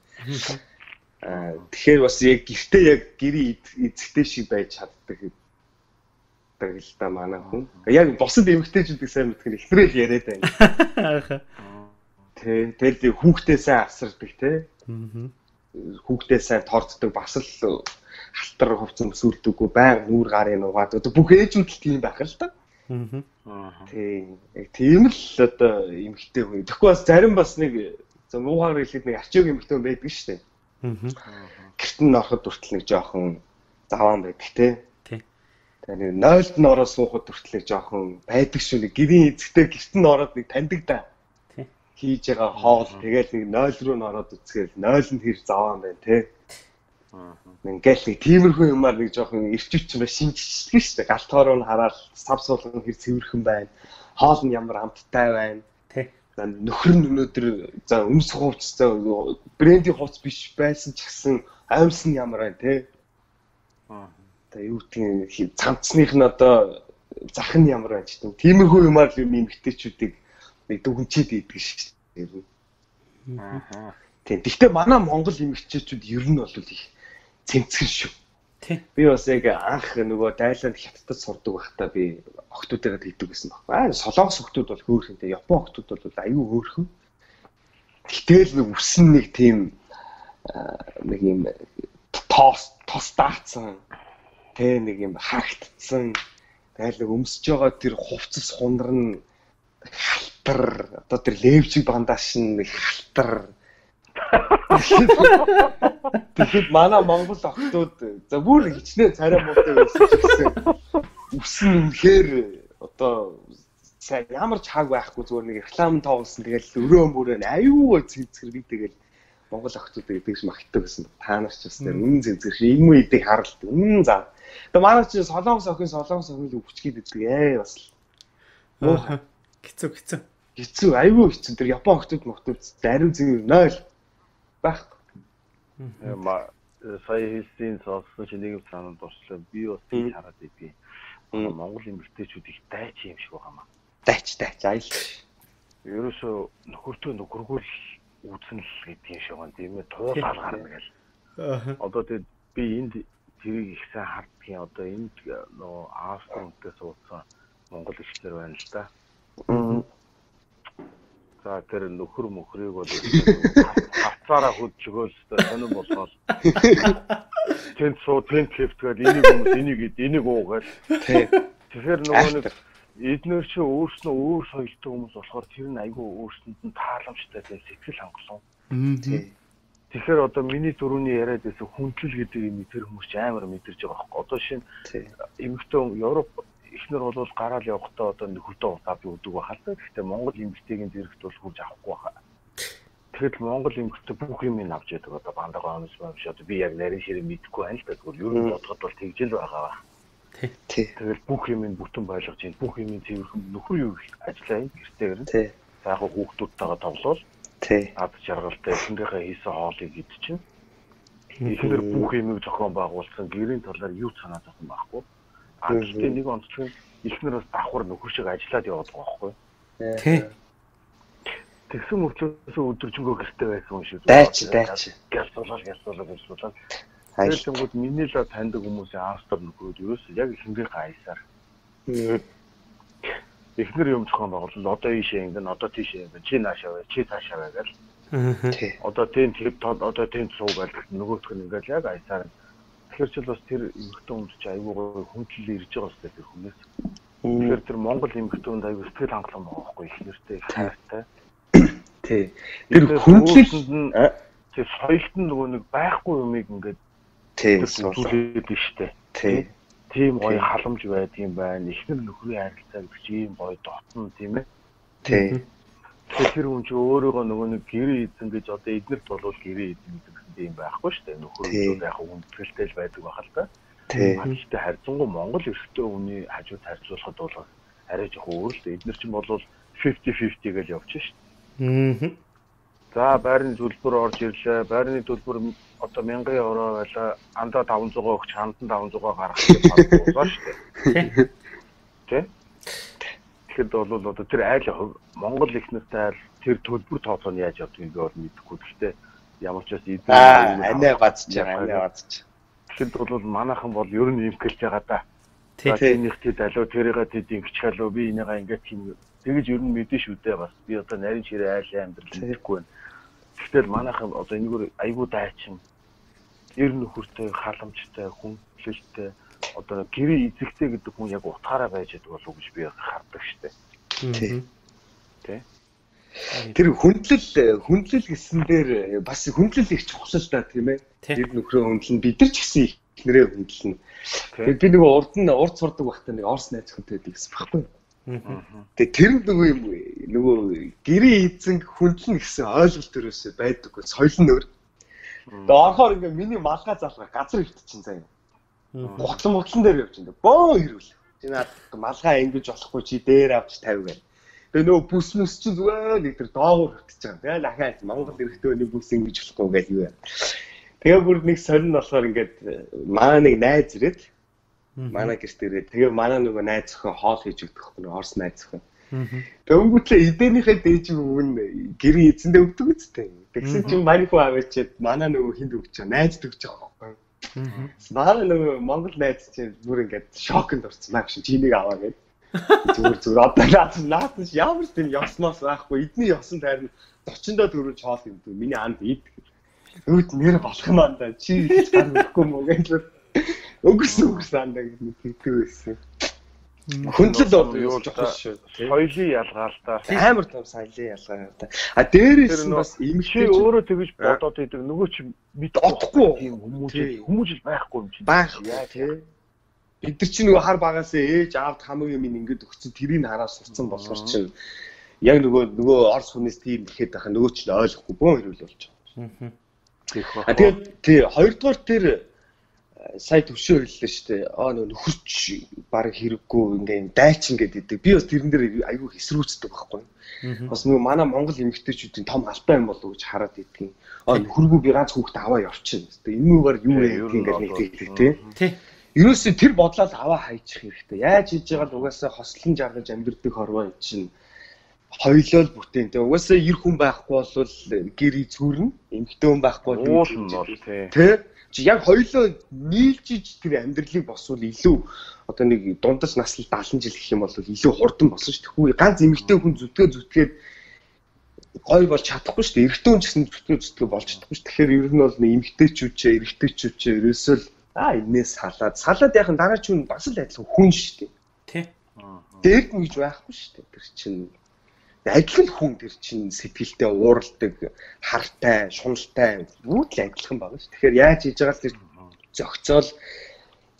Аа тэгэхээр бас яг гэртээ яг гэрийн эзэгтэй шиг байж чаддаг гэдэг л да манай хүн. Яг босод эмэгтэйчүүдийг сайн мэдэх нь ихрээл яриад байна. Ааха. Тэ тэгэл хүүхдээ сайн асардаг те. Мгм. Хүүхдээ сайн торцдог бас л халтар хувц өмсүүлдэггүй байнга нүүр гарын угаад одоо бүх ээжүүд л тийм байх л да. Мгм. Тийм. Тийм л одоо эмгхтэй хүн. Тэгэхгүй бас зарим бас нэг за муугаар хэлэхэд нэг арчиг эмгхтэй хүн байдаг шүү дээ. Мгм. Гэрт нь ороход хүртэл нэг жоохон заваан байдаг те. Тий. Тэгээ нэг нойлд нь ороод суухад хүртэл нэг жоохон байдаг шүү. Нэг гэрийн эзэгтэй гэрт нь ороод нэг таньдаг да. Тий. Хийж байгаа хоол тэгэл нэг нойл руу нь ороод үцгээл нойл нь тэр заваан байна те. Ингээл нэг тиймэрхүү юмар нэг жоохон ирчвч юм шинжчихлээ шүү дээ. Галтгаар нь хараад сав суулган хэр цэвэрхэн байна. Хоол нь ямар амттай байна. Тий. За нөхөр нь өнөөдөр за өмс хувцс за брендийн хувцс биш байсан ч гэсэн амьс нь ямар байна те. Аа. Одоо юу гэдгийг цамцных нь одоо зах нь ямар байна ч тийм. Тиймэрхүү юмар л юм эмгтээчүүдийг нэг дүгнчээд идэг шүү дээ. Аа. Тийм. Гэхдээ манай Монгол эмгтээчүүд ер нь бол их цэнцгэр шүү. Би бас яг анх нөгөө Дайланд хятадд сурдаг байхдаа би охтуудаараа тэгдэг гэсэн баг. Аа солонгос охтууд бол хөөхөнтэй, Япон охтууд бол аюу хөөхөн. Гэтэл нэг үсэн нэг тийм нэг юм тоос тостаацсан тэ нэг юм тэгэл нэг өмсөж байгаа тэр хувцас хундар нь халтар одоо тэр левчиг бандаж нь халтар Тэгэхэд манай Монгол охтууд за бүр хичнээн царай муутай байсан ч гэсэн үсэн үнэхээр одоо сайн ямар ч хааг байхгүй зүгээр нэг реклам тоглосон тэгэл өрөө мөрөө аюу цэцгэр би тэгэл Монгол охтуудыг тэгж магтдаг гэсэн. Та нар ч бас тэр үнэн зэнцгэр шиг юм үедийг харалт. Үнэн заа. Тэгээ манай чи солонгос охин солонгос охин л өвчгээд идэг ээ бас. Хэцүү хэцүү. Хэцүү аюу хэцүү тэр Япон охтууд мохтууд ариун зэвэр 0 байхгүй. Ма сая хэлсэн сонссон чи нэг санаанд орчлоо. Би бас тийм хараад идэв. Монгол эмэгтэйчүүд их дайч юм шиг байгаа маа. Дайч дайч аял. Ерөөсөө нөхөртөө нөхөргөл үүснэ л гэдэг юм шиг байна. Тийм ээ туулаад гарна гэл. Аа. Одоо тэгээд би энд тэрийг их сайн хардгийн одоо энд нөө Австралиас суудсан Монгол ихчлэр байна л да. За тэр нөхөр мөхрийг бол хацаараа хөдөлгөөл сонирн болгоол. Тэнд суу тэнд хэвтгээл энийг хүмүүс энийг энийг. Тий. Тэгэхээр нөгөө нэг эднэр чи өөрснөө өөр соёлтой хүмүүс болохоор тэр нь айгүй өөрсөнд нь тааламжтай тийм сэтгэл хангалуун. Тэгэхээр одоо миний дөрөвний яриад байсан хүндлэл гэдэг юм тэр хүмүүс ч амар мэдэрч байгаа байхгүй. Одоо шинэ эмэгтэй Европ эхнэр бол гараал явахдаа одоо нөхөртөө өдөг байхал та. Гэхдээ Монгол эмэгтэйгийн зэрэгт бол хурж авахгүй байхаа. Тэгэхээр Монгол эмэгтэй бүх юм ин авч яадаг одоо бандага онос юм шиг одоо би яг нарийн ширээ мэдэхгүй байна л да. Тэгвэл ер нь бодоход бол тэгжэл байгаа ба. Тий. Тэгэл бүх юм ин бүтэн ойлгож чинь бүх юм ин цэвэрхэн нөхөр юу их ажиллаа энэ гэртэйгэр. Тий. За яг хүүхдүүдтэйгээ тоглол Тий. ад жаргалтай эхэндээ хийсэн хоолыг ид чинь. Эхнэр бүх юмыг зохион байгуулсан гэрийн талаар юу санаа зовхон байхгүй. А гэхдээ нэг онцлог нь эхнэр бас давхар нөхөр шиг ажиллаад яваад байгаа байхгүй. Тий. Тэгсэн мөрчлөөс өдөржингөө гэртээ байсан юм шиг. Дайч дайч. Гялсуулаад гялсуулаад гялсуулаад. Аял. Тэгэнгүүт миний л таньдаг хүмүүсийн аастар нөхрүүд ерөөс яг эхнэрийн гайсаар. Эхнэр юм зохион байгуулал одоо ийшээ ингэн одоо тийшээ ингэн чи наашаа бай чи цаашаа бай гэл. Одоо тийм тэр одоо тийм суугаад нөгөөх нь ингээл яг айсаар. Тэгэхээр ч бас тэр эмэгтэй хүмүүс чи айгүй гоё хүндлэл ирж байгаа өстэй тэр хүнээс. Тэгэхээр тэр Монгол эмэгтэйнд айгүй сэтгэл хангалуун байгаа байхгүй их нэртэй хайртай. Тий. Тэр хүндлэл нь А? тэр соёлт нь нөгөө нэг байхгүй юмыг ингээд тий. зүйлээд нь штэ. Тий. Тийм гоё халамж байд юм байна. Эхнэр нөхрийн харилцаа гэдэг чи ийм гоё дотно тийм ээ. Тий. Тэгэхээр тэр хүн чи өөрөөгөө нөгөө нэг гэрээ эзэн гэж одоо эднэрт болвол гэрээ эзэн гэдэг юм байхгүй шүү дээ. Нөхөр нь яг хүндгэлтэй л байдаг байх л та. Тий. Гэхдээ харьцангуй Монгол эрхтэй хүний хажууд харьцуулахад бол арай жоохон өөр л дээ. Эднэр чинь болвол 50-50 гэж явж шүү дээ. Аа. За байрны төлбөр орж ирлээ. Байрны төлбөр одоо 1000 евро байлаа. Андаа 500 өгч хандан 500 гаргах гэж бодлоо шүү дээ. Тэ? Тэгэхэд бол одоо тэр айл Монгол их нартай айл тэр төлбөр тооцоо нь яаж явдгийг бол мэдэхгүй. Гэхдээ ямар ч бас эдгээр Аа, анаа гацж байгаа, анаа гацж. Тэгэхэд бол манайхан бол ер нь имгэлж байгаа да. Тий. За тиймэрхүү далуу тэрийгээ тэд ингэчхэлөө би энийгээ ингээд тийм тэгэж ер нь мэдэн шүү дээ бас. Би одоо нарийн ширээ айлын амьдрал мэдхгүй байна. Гэхдээ манайхан одоо энэгээр айгүй дайчин ер нь нөхөртэй халамжтай хүндлэлтэй одоо гэрээ эзэгтэй гэдэг хүн яг утгаараа байж байгаа болов уу гэж би хардаг штеп. Тий. Тэ? Тэр хүндлэл хүндлэл гэсэн дээр бас хүндлэл их чухал да тийм ээ. Тэр нөхрөө хүндлэн бид нар ч гэсэн их нэрээ хүндлэн. Тэ? Тэгээд би нөгөө урд нь урд сурдаг байхдаа нэг орс найз хүнтэй байдаг гэсэн баггүй. Тэгээд тэр нөгөө юм нөгөө гэрээ эзэн хүндлэн гэсэн ойлголт төрөөсөө байдаггүй соёл нь өөр. Тэгээ орохоор ингээ миний малгай залгаа газар өвтчихин заяа. Гутлан мутлан дээр явж энэ бөө хэрүүл. Чи наад малгай ингэж болохгүй чи дээр авч тавь гэх. Тэгээ нөө бүс мүс чинь зүгээр нэг тэр доогуур өвтөж байгаа. Тэгээ дахиад Монгол эрэхтэй нэг бүс ингэж болохгүй гэж юу яа. Тэгээ бүр нэг сорин болохоор ингээд маа нэг найз ирээд манай гэрт ирээд тэгээ манай нөгөө найз охин хоол хийж өгдөх хөө Орос найз охин. Дөнгөтлөө эдэнийхээ дээж өгөн гэрийн эзэндээ өгдөг үстэй. Тэгсэн чинь манифу аваачаад манай нөгөө хинд өгч чаа найз өгч байгаа байхгүй. Манай нөгөө Монгол найз чинь бүр ингээд шокнд орсон маа гэж чинийг аваа гэд. Зүгээр зүгээр одоо наад наад ямар ч тийм ёсноос байхгүй. Эдний ёсон тайрн 30 доо төрөж хоол юм дүү. Миний анд ид. Өөд нэр болох юм аа да. Чи гар өгөхгүй мө гэж. Өгсөн өгсөн андаа гэж хэлдэг байсан. Хөндлөл бол юу жоох шүү. Соёлын ялгаа л да. Амар том соёлын ялгаа да. А дээрээс нь бас эмгшээ өөрөө тэгж бодоод идэг нөгөө чи мэдохгүй тийм хүмүүс хүмүүс байхгүй юм чи. Байхгүй тий. Бид нар чи нөгөө хар багасаа ээж аавд хамаг юм ингээд өгсөн тэрийг хараад сурцсан болохоор чинь яг нөгөө нөгөө орс хүнээс тийм ихэд байхаа нөгөө ч ойлгохгүй бөөн хэрүүл болж байгаа. Аа. Тэгээд тий хоёрдугаар тэр сая төвшөө хэллээ шүү дээ. Аа нөө нөхөрч баг хэрэггүй ингээ дайчин гэдэг. Би бас тэрэн дээр айгүй хэсрүүцдэг байхгүй. Бас нөгөө манай Монгол эмэгтэйчүүдийн том алдаа юм болов уу гэж хараад идэгин. Аа нөхөргүй би ганц хүүхдээ аваа явчихна. Энэ нүгээр юу вэ ингээ нэг хэлдэг тий. Ерөөсөө тэр бодлол аваа хайчих хэрэгтэй. Яаж хийж байгаа л угаасаа хослон жаргаж амьдрдаг хорвоо чинь хоёлоо л бүтээн. Тэгээ угаасаа ир хүн байхгүй бол гэр эзгүрнэ. Эмэгтэй хүн байхгүй бол бол тий. Чи яг хоёлоо нийлжиж тэр амьдралыг босвол илүү одоо нэг дундас наслал 70 жил гэх юм бол илүү хурдан болсон шүү дээ. Хүү ганц эмэгтэй хүн зүтгээ зүтгээд гой болж чадахгүй шүү дээ. Эрэгтэй хүн гэсэн зүтгээ зүтгээ болж чадахгүй шүү. Тэгэхээр ер нь бол нэг эмэгтэйчүүд ч эрэгтэйчүүд ч ерөөсөө л аа энэс салаад салаад яхан дараа ч хүн бас л адилхан хүн шүү дээ. Тий. Дээд нь гэж байхгүй шүү дээ. Тэр чинь адилхан хүн тэр чинь сэтгэлдээ ууралдаг, хартай, шуналтай бүгд л адилхан байна шүү. Тэгэхээр яаж хийж байгаа л тэр зөгцөөл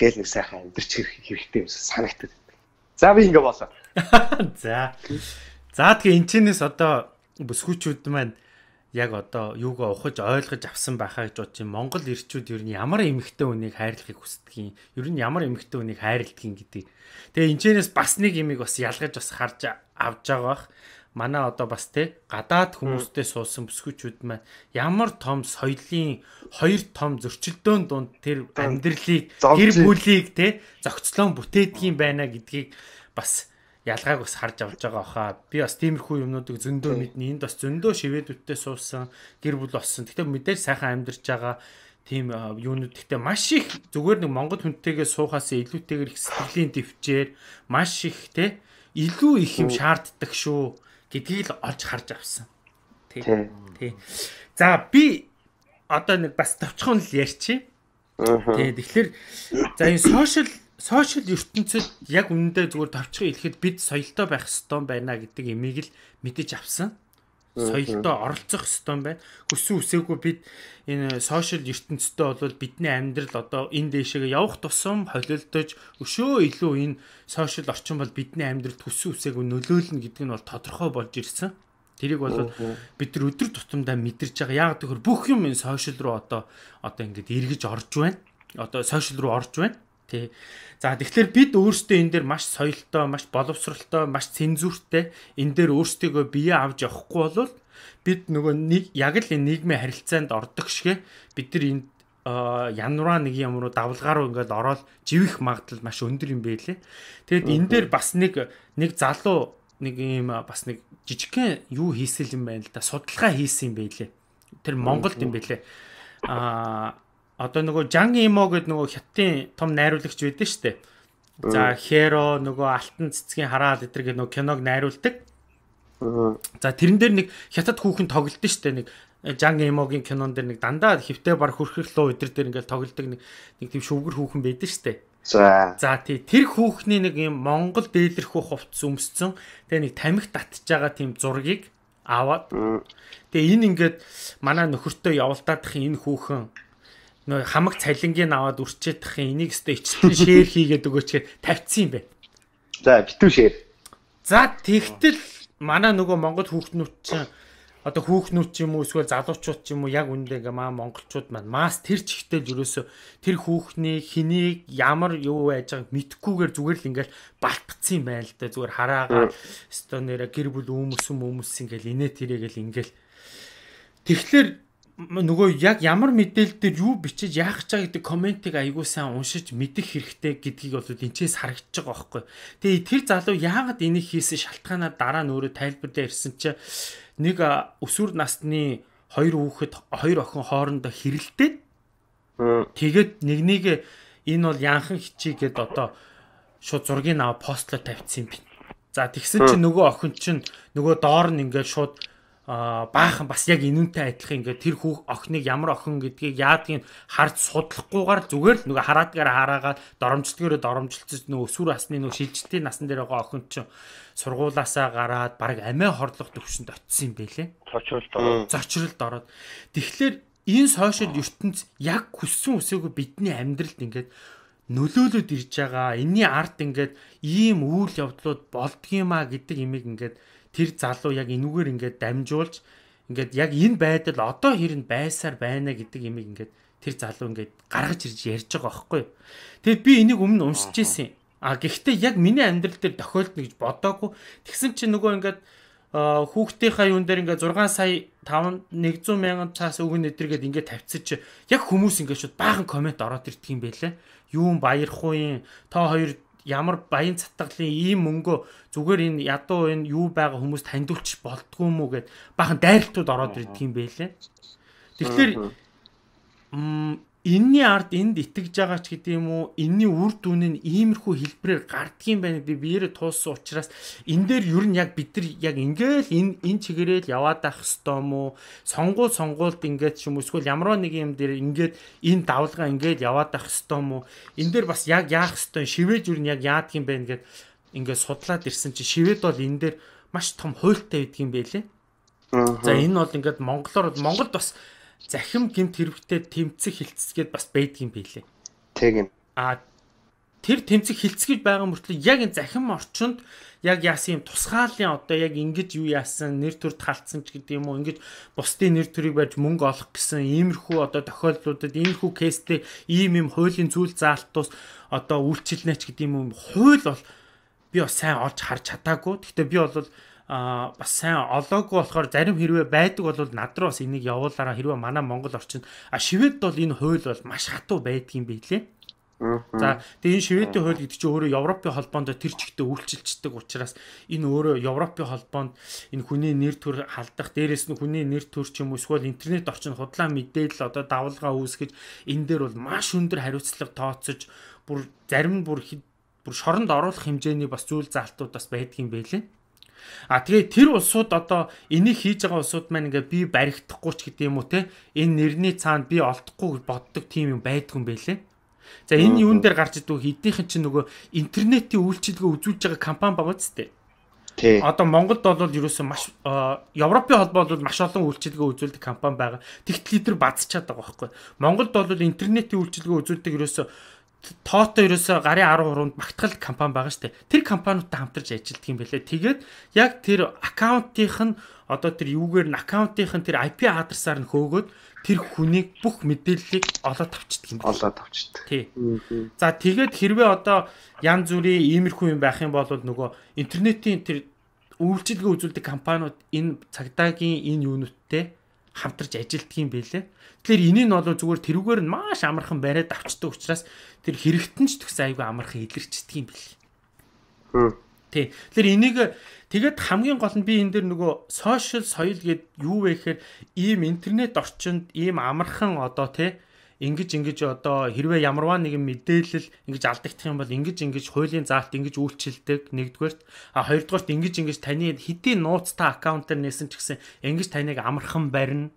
гээл нэг сайхан амьдрч хэрэгтэй юм санагтаад. За би ингэ болоо. За. За тэгээ энэчнээс одоо бүсгүүчүүд маань яг одоо юугаа ухаж ойлгож авсан байхаа гэж бодчих юм. Монгол ирчүүд ер нь ямар эмэгтэй хүнийг хайрлахыг хүсдэг юм. Ер нь ямар эмэгтэй хүнийг хайрладаг юм гэдэг. Тэгээ энэчнээс бас нэг юмыг бас ялгаж бас харж авч байгаа бах манай одоо бас те гадаад хүмүүстэй суусан бүсгүүчүүд маань ямар том соёлын хоёр том зөрчилдөөн дунд тэр амьдралыг гэр бүлийг те зохицлон бүтээдгийм байна гэдгийг бас ялгааг бас харж авч байгаа хаа. Би бас тиймэрхүү юмнуудыг зөндөө мэднэ. Энд бас зөндөө шивэдүүдтэй суусан гэр бүл болсон. Гэхдээ мэдээж сайхан амьдарч байгаа тийм юунууд гэхдээ маш их зүгээр нэг монгол хүнтэйгээ суухаас илүүтэйгээр их сэтгэлийн төвчээр маш их те илүү их юм шаарддаг шүү гэдгийг л олж харж авсан. Тий. Тий. За би одоо нэг бас товчхон л ярьчих. Тий. Тэгэхээр за энэ сошиал сошиал ертөнцид яг үнэндээ зүгээр товчхон хэлэхэд бид соёлтой байх ёстой байна гэдэг имийг л мэдэж авсан. Соёлтой оролцох ёстой байна. Хүссэн үсээгүй бид энэ сошиал ертөнцтэй бол бидний амьдрал одоо энэ дэшегээ явах тусам холилдож өшөө илүү энэ сошиал орчин бол бидний амьдралд хүссэн үсээгүй нөлөөлнө гэдэг нь бол тодорхой болж ирсэн. Тэрийг бол бид нар өдөр тутамдаа мэдэрч байгаа. Яг тэгэхээр бүх юм энэ сошиал руу одоо одоо ингэж эргэж орж байна. Одоо сошиал руу орж байна. Тий. За тэгэхээр бид өөрсдөө энэ дээр маш соёлтой, маш боловсралтай, маш цензуртэй энэ дээр өөрсдөө бие авч явахгүй бол бид нөгөө нэг яг л энэ нийгмийн харилцаанд ордог шигэ бид нар энэ январаа нэг юм руу давлгаа руу ингээд ороод живэх магадлал маш өндөр юм байлээ. Тэгэд энэ дээр бас нэг нэг залуу нэг юм бас нэг жижигхэн юу хийсэл юм байна л да судалгаа хийсэн юм байлээ. Тэр Монголд юм байлээ. Аа одоо нөгөө Жан Имо гэдэг нөгөө хятадын том найруулагч байдаг шүү дээ. За Херо нөгөө алтан цэцгийн хараал эдэр гэх нөгөө киног найруулдаг. За тэрэн дээр нэг хятад хүүхэн тоглолт шүү дээ нэг Жан Имогийн кинон дээр нэг дандаа хөвтэй баг хөрхөх луу эдэр дээр ингээл тоглолдог нэг нэг тийм шүгэр хүүхэн байдаг шүү дээ. За. За тий тэр хүүхний нэг юм Монгол дээлэрхүү хувцс өмсцөн тэгээ нэг тамхи татж байгаа тийм зургийг аваад тэгээ энэ ингээд манай нөхөртөө явуулдаадах энэ хүүхэн нөө хамаг цалингийн аваад үрчээдх энийг өстө ичтэн шеэр хийгээд өгөөч гэд тавьчихсан юм бэ. За битүү шеэр. За тэгтэл манай нөгөө Монгол хүүхднүүд чинь одоо хүүхнүүд ч юм уу эсвэл залуучууд ч юм уу яг үндэ ингээ маа монголчууд маань мас тэр чигтэл ерөөсө тэр хүүхний хэнийг ямар юу байж байгааг мэдхгүйгээр зүгээр л ингээл балтгцсан юм байна л да зүгээр хараагаад өстөө нэрэ гэр бүл өмс өмс ингээл инээ тэрэгэл ингээл тэгэхээр нөгөө яг ямар мэдээлэл дээр юу бичиж яах чаа гэдэг комментиг айгуу сайн уншиж мэдэх хэрэгтэй гэдгийг бол энэчээс харагдаж байгаа байхгүй. Тэгээ тэр залуу яагаад энийг хийсэн шалтгаанаа дараа нь өөрөө тайлбарлаа ирсэн чинь нэг өсвөр насны хоёр хүүхэд хоёр охин хоорондоо хэрэлдээд тэгээд нэг нэг энэ бол янхан хичээгээд одоо шууд зургийг аваа постло тавьчихсан юм байна. За тэгсэн чинь нөгөө охин чинь нөгөө доор нь ингээд шууд баахан бас яг инүүнтэй адилхан ингээд тэр хүүх охиныг ямар охин гэдгийг яадгийг харж судлахгүйгээр зүгээр л нөгөө хараадгаар хараагаад доромжлтгээрээ доромжилж нөгөө өсвөр насны нөгөө шилжилтийн насан дээр байгаа охин чинь сургуулаасаа гараад баг амиа хорлох төвшөнд очисон юм бэлээ. Цочролд ороод. Зочролд ороод. Тэгэхээр энэ сошиал ертөнц яг хүссэн үсээгүй бидний амьдралд ингээд нөлөөлөд ирж байгаа. Энийний арт ингээд ийм үйл явдлууд болдгиймаа гэдэг имийг ингээд тэр залуу яг энүүгээр ингээд дамжуулж ингээд яг энэ байдал одоо хэрэг байсаар байна гэдэг ямиг ингээд тэр залуу ингээд гаргаж ирж ярьж байгаа байхгүй. Тэгэд би энийг өмнө уншиж ирсэн. А гэхдээ яг миний амьдрал дээр тохиолдно гэж бодоагүй. Тэгсэн чинь нөгөө ингээд хүүхдийнхаа юун дээр ингээ 6 сая 5 100 мянган цаас өгнө өдргээд ингээ тавьчихсан чи яг хүмүүс ингээ шууд баахан комент ороод ирдэг юм байлээ. Юун баярахгүй та хоёр ямар баян цатгалын ийм мөнгөө зүгээр энэ ядуу энэ юу байгаа хүмүүс таньдуулчих болдгоо юм уу гэд бахан дайралтууд ороод ирдэг юм байлээ. Тэгэхээр энэний ард энд итгэж байгаа ч гэдэг юм уу? Энэний үр дүн нь иймэрхүү хэлбэрээр гардгийм байна гэдэг биеэрээ тууссан учраас энэ дээр ер нь яг бид нар яг ингээл энэ энэ чигээрэл яваад байх юм уу? Сонгуул сонгуульд ингээд ч юм уу? Эсвэл ямар нэг юм дээр ингээд энэ давлгаа ингээд яваад байх юм уу? Энэ дээр бас яг яах хэвээр шивэж ер нь яг яадаг юм бэ гэд ингээд судлаад ирсэн чи шивэд бол энэ дээр маш том хуйлттай байдаг юм байлээ. За энэ бол ингээд монголоор Монголд бас захим гимт хэрэгтээ тэмцэх хилцсгээд бас байдгийн билээ. Тэг юм. А тэр тэмцэх хилцгийж байгаа мөртлөө яг энэ захим орчинд яг яасан юм тусгаалын одоо яг ингэж юу яасан нэр төрд халтсан ч гэдэг юм уу ингэж бусдын нэр төрийг барьж мөнгө олох гэсэн иймэрхүү одоо тохиолдлуудад иймэрхүү кейстэй ийм юм хуулийн зүйл заалтус одоо үйлчлэнэ ч гэдэг юм хууль бол би бас сайн олж харж чадаагүй. Гэхдээ би бол а бас сайн олоогүй болохоор зарим хэрвээ байдаг бол над руу бас энийг явуулаараа хэрвээ манай Монгол орчинд а шивэд бол энэ хууль бол маш хатуу байдгийн билээ. За тэгээ энэ шивэдийн хууль гэдэг чинь өөрөө Европын холбоонд тэр чигтээ үйлчилждэг учраас энэ өөрөө Европын холбоонд энэ хүний нэр төр халдах дээрэс нь хүний нэр төр ч юм уу эсвэл интернет орчинд худлаа мэдээлэл одоо давалгаа үүсгэж энэ дээр бол маш өндөр хариуцлага тооцож бүр зарим бүр бүр шоронд оруулах хэмжээний бас зүйл заалтууд бас байдгийн байлээ. А тэгээ тэр улсууд одоо энийг хийж байгаа улсууд маань ингээ би баригдахгүй ч гэдэг юм уу те энэ нэрний цаана би олдохгүй боддог тийм юм байдгүй юм байлээ. За энэ юун дээр гарч идэв хэдийнхэн чинь нөгөө интернетийн үйлчилгээ үзүүлж байгаа компани байгаа ч. Тий. Одоо Монголд бол ерөөсөн маш Европын холбоо бол маш олон үйлчилгээ үзүүлдэг компани байгаа. Тэгтэл лидер базчаад байгаа байхгүй. Монголд бол интернетийн үйлчилгээ үзүүлдэг ерөөсөн тоотой ерөөсө гарын 13-нд магтгал компани байгаа шүү дээ. Тэр компаниудтай хамтарч ажилладаг юм байлээ. Тэгээд яг тэр аккаунтынх нь одоо тэр юугээр нь аккаунтынх нь тэр IP адресаар нь хөөгөөд тэр хүнийг бүх мэдээллийг олоод авчдаг юм байна. Олоод авчдаг. Тий. За тэгээд хэрвээ одоо янз бүрийн иймэрхүү юм байх юм бол нөгөө интернетийн тэр үйлчилгээ үзүүлдэг компаниуд энэ цагдаагийн энэ юунуудтэй хамтарч юм байлээ. Тэгэхээр энийг нь бол зүгээр тэрүүгээр нь маш амархан бариад авчдаг учраас тэр хэрэгтэн ч төгс айгүй амархан илэрчдэг юм бэл. Тий. Тэгэхээр энийг тэгээд хамгийн гол нь би энэ дэр нөгөө сошиал соёл гэд юу вэ гэхээр ийм интернет орчинд ийм амархан одоо тий ингэж ингэж одоо хэрвээ ямарваа нэгэн мэдээлэл ингэж алдагдах юм бол ингэж ингэж хуулийн заалт ингэж үйлчилдэг нэгдүгээрт а хоёрдугаарт ингэж ингэж таны хэдийн нууцтай аккаунтаар нээсэн ч гэсэн ингэж таныг амархан барина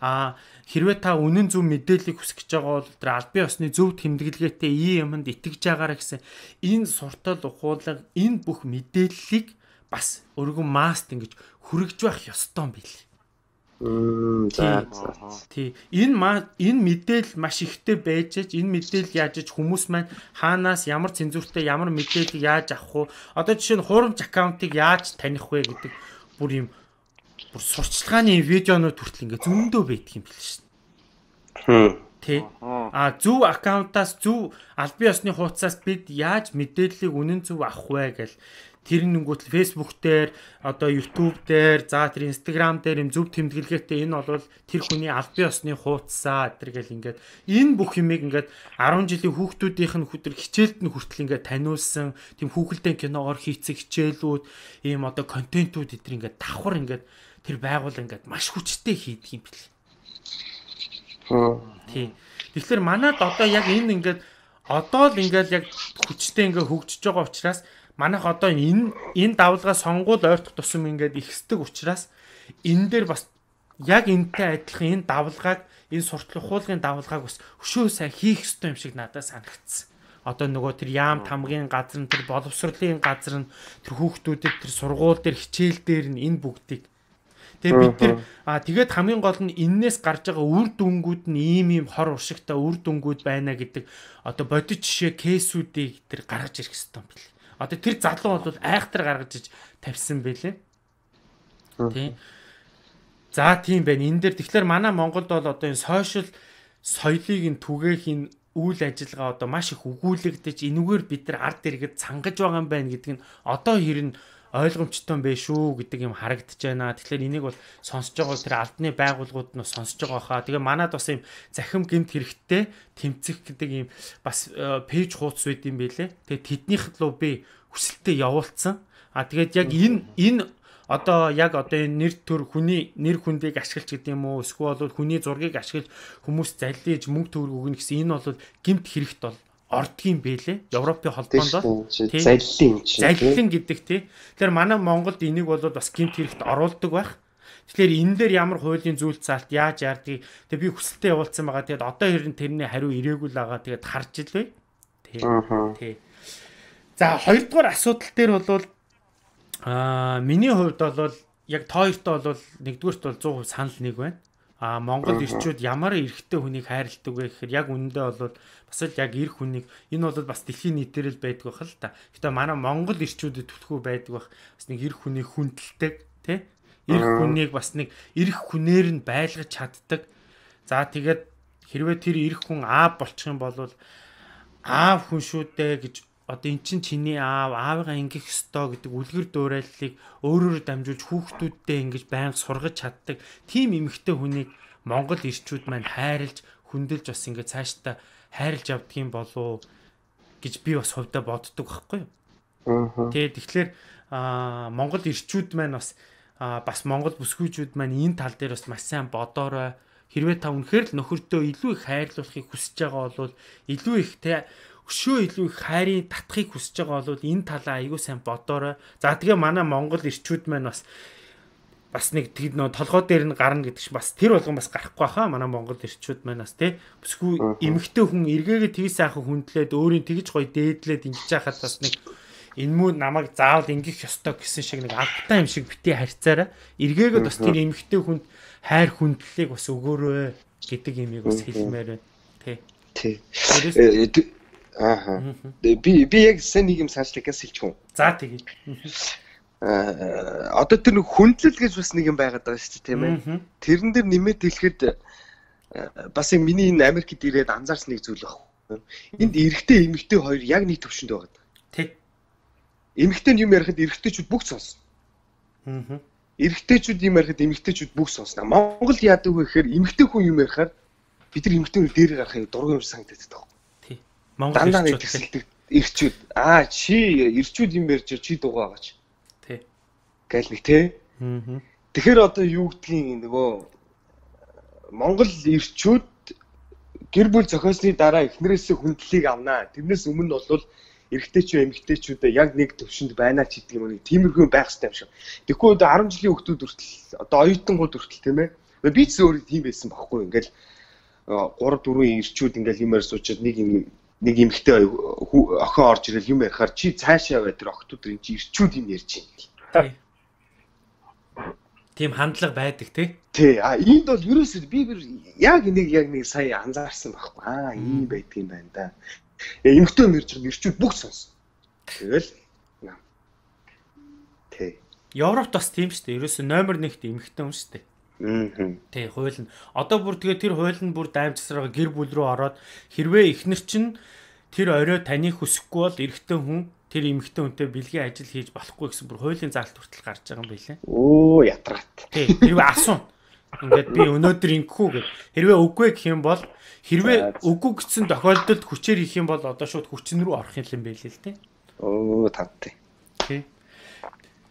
а хэрвээ та үнэн зөв мэдээллийг хүсэж байгаа бол тэр албан ёсны зөв тэмдэглэгээтэй ийм юмд итгэж байгаараа гэсэн энэ суртал ухуулга энэ бүх мэдээллийг бас өргөн маст ингэж хүргэж байх ёстой юм билээ. За. Тий. Энэ энэ мэдээлэл маш ихтэй байж аж энэ мэдээлэл яаж аж хүмүүс маань хаанаас ямар цензуртай ямар мэдээлэл яаж авах вэ? Одоо жишээ нь хуурамч аккаунтыг яаж таних вэ гэдэг бүр юм бүр сурчлагын видеонууд хүртэл ингээ зөндөө байдаг юм биш. Хм. Тэ. А зөв аккаунтаас зөв аль бие усны хуудасаас бид яаж мэдээллийг үнэн зөв авах вэ гэл тэр нэнгүүт Facebook дээр одоо YouTube дээр за тэр Instagram дээр юм зөв тэмдэглэгээтэй энэ бол тэр хүний аль бие усны хуудасаа тэр гэл ингээд энэ бүх юмыг ингээд 10 жилийн хүүхдүүдийнх нь хүтэр хичээлд нь хүртэл ингээд таниулсан тийм хүүхэлдэйн киногоор хийцэг хичээлүүд ийм одоо контентууд эдэр ингээд давхар ингээд тэр байгуул ингээд маш хүчтэй хийдэг юм бэл. Тийм. Тэгэхээр манад одоо яг энэ ингээд одоо л ингээд яг хүчтэй ингээд хөгжиж байгаа учраас манайх одоо энэ энэ давлгаа сонгуул ойртох тусам ингээд ихсдэг учраас энэ дээр бас яг энтэй адилхан энэ давлгааг энэ суртлах хуулгын давлгааг бас өшөө сайн хийх ёстой юм шиг надад санагдсан. Одоо нөгөө тэр яам тамгийн газар нь тэр боловсролын газар нь тэр хүүхдүүдэд тэр сургууль дээр хичээл дээр нь энэ бүгдийг Тэгээ бид тэр а тэгээд хамгийн гол нь эннээс гарч байгаа үр дүнгууд нь ийм ийм хор уршигтай үр дүнгууд байна гэдэг одоо бодит жишээ кейсүүдийг тэр гаргаж ирэх хэрэгтэй юм бэл. Одоо тэр залуу бол айхтар гаргаж иж тавьсан байлээ. Тийм. За тийм байна. Энэ дээр тэгэхээр манай Монголд бол одоо энэ сошиал соёлыг нь түгээх энэ үйл ажиллагаа одоо маш их өгүүлэгдэж энүүгээр бид нар ард иргэд цангаж байгаа юм байна гэдэг нь одоо хэрн ойлгомжтой юм бэ шүү гэдэг юм харагдаж байна. Тэгэхээр энийг бол сонсож байгаа тэр албаны байгууллагууд нь сонсож байгаа хаа. Тэгээ манад бас юм захим гэмт хэрэгтэй тэмцэх гэдэг юм бас пэйж хуудас байд юм байлээ. Тэгээ тэднийх рүү би хүсэлтэд явуулсан. А тэгээд яг энэ энэ одоо яг одоо энэ нэр төр хүний нэр хүндийг ашиглаж гэдэг юм уу эсвэл хүний зургийг ашиглаж хүмүүс заллиж мөнгө төгрөг өгнө гэсэн энэ бол гэмт хэрэгт бол ордгийн бэлээ. Европын холбоонд заллин заллин гэдэг тий. Тэгэхээр манай Монголд энийг бол бас гинт хэрэгт оруулдаг байх. Тэгэхээр энэ дээр ямар хуулийн зүйл заалт яаж яардгийг тэг би хүсэлтэд явуулсан байгаа. Тэгээд одоо хэрэн тэрний хариу ирээгүй л байгаа. Тэгээд харж илвэ. Тий. Тий. За хоёрдугаар асуудал дээр бол аа миний хувьд бол яг тооёртой бол нэгдүгээрт бол 100% санал нэг байна. А Монгол ирчүүд ямар эрэгтэй хүнийг хайрладаг вэ гэхээр яг үнэндээ бол бас л яг эр хүнийг энэ бол бас дэлхийн нийтээр л байдаг байх л та. Гэтэ манай Монгол ирчүүдэд түлхүү байдаг бах бас нэг эр хүнийг хүндэлдэг тий. Эр хүнийг бас нэг эрх хүнээр нь байлгаж чаддаг. За тэгээд хэрвээ тэр эрх хүн аав болчих юм бол аав хүн шүү дээ гэж одоо эн чин чиний аав аавыгаа ингэх ёстой гэдэг үлгэр дуурайллыг өөрөөр дамжуулж хүүхдүүддээ ингэж байнга сургаж чаддаг тийм эмэгтэй хүнийг Монгол ирчүүд маань хайрлж хүндэлж бас ингэ цаашдаа хайрлж юм болов гэж би бас хувьдаа боддог байхгүй юу. Тэгээд тэгэхээр Монгол ирчүүд маань бас бас Монгол бүсгүйчүүд маань энэ тал дээр бас маш сайн бодоорой. Хэрвээ та үнэхээр л нөхөртөө илүү их хайрлуулахыг хүсэж байгаа бол илүү их те өшөө илүү их хайрын татахыг хүсэж байгаа бол энэ талаа аягүй сайн бодоорой. За тэгээ манай Монгол ирчүүд маань бас бас нэг тэгэд нөө толгой дээр нь гарна гэдэг чинь бас тэр болгон бас гарахгүй хаа манай Монгол ирчүүд маань бас тий бүсгүй эмгтэй хүн эргээгээ тгий сайхан хүндлээд өөрийн тэгж гоё дээдлээд ингэж яхад бас нэг энэ мүү намайг заавал ингэх ёстой гэсэн шиг нэг алдтай юм шиг бити харьцаараа эргээгээ бас тэр эмгтэй хүнд хайр хүндлэлийг бас өгөөрөө гэдэг юмыг бас хэлмээр байна тий тий Ааха. Би би яг сайн нэг юм саачлахаас хэлчихв. За тэгье. Аа одоо тэр хүндлэл гэж бас нэг юм байгаад байгаа шүү дээ тийм ээ. Тэрэн дээр нэмээд хэлэхэд бас яг миний энэ Америкт ирээд анзаарсан нэг зүйл баг. Энд эрэгтэй эмэгтэй хоёр яг нэг төвшөнд байгаа. Тэг. Эмэгтэй нь юм ярихад эрэгтэйчүүд бүгд сонсно. Аа. Эрэгтэйчүүд юм ярихад эмэгтэйчүүд бүгд сонсно. Монгол яадаг вэ гэхээр эмэгтэй хүн юм ярихаар бид нар эмэгтэй хүн дээр гарахыг дургуй юм санагдаад байгаа Монгол дандаа нэг төсөлдөг ирчүүд аа чи ирчүүд юм ярьж чи дугаагаач. Тий. Гээл нэг тий. Аа. Тэгэхээр одоо юу гэдгийг нөгөө Монгол ирчүүд гэр бүл зохиосны дараа эхнэрээсээ хүндлэлийг авнаа. Тэрнээс өмнө бол эрэгтэй ч эмэгтэйчүүдээ яг нэг төвшөнд байна ч гэдэг юм нэг тиймэрхүү байх хэрэгтэй юм шиг. Тэгэхгүй одоо 10 жилийн хүүхдүүд хүртэл одоо оюутангууд хүртэл тийм ээ. Би ч өөрөө тийм байсан байхгүй. Ингээл 3 4 ирчүүд ингээл юмар суучаад нэг юм нэг эмэгтэй охин орж ирэл юм ярихаар чи цаашаа бай тэр охтууд энэ чи ирчүүд юм ярьж байна. Тийм хандлага байдаг тий. Тий. А энд бол ерөөсөө би бүр яг энийг яг нэг сая анзаарсан байхгүй. Аа ийм байдаг юм байна да. Эмэгтэй юм ярьж байгаа ирчүүд бүгд сонсон. Тэгэл тий. Европт бас тийм шүү дээ. Ерөөсөө номер 1-т эмхтэн хүн шүү дээ. Аа. Тий, хууль нь. Одоо бүр тэгээ тэр хууль нь бүр даймжсараа гэр бүл рүү ороод хэрвээ эхнэр чинь тэр орой таныг хүсэхгүй бол эрэгтэй хүн тэр эмэгтэй хүнтэй бэлгийн ажил хийж болохгүй гэсэн бүр хуулийн заалт хүртэл гарч байгаа юм билээ. Оо ятраат. Тий, хэрвээ асуун. Ингээд би өнөөдөр ингэхүү гэд. Хэрвээ үгүй гэх юм бол хэрвээ үгүй гэсэн тохиолдолд хүчээр хийх юм бол одоо шууд хүчин рүү орох юм байл л тий. Оо тавтай. Тий.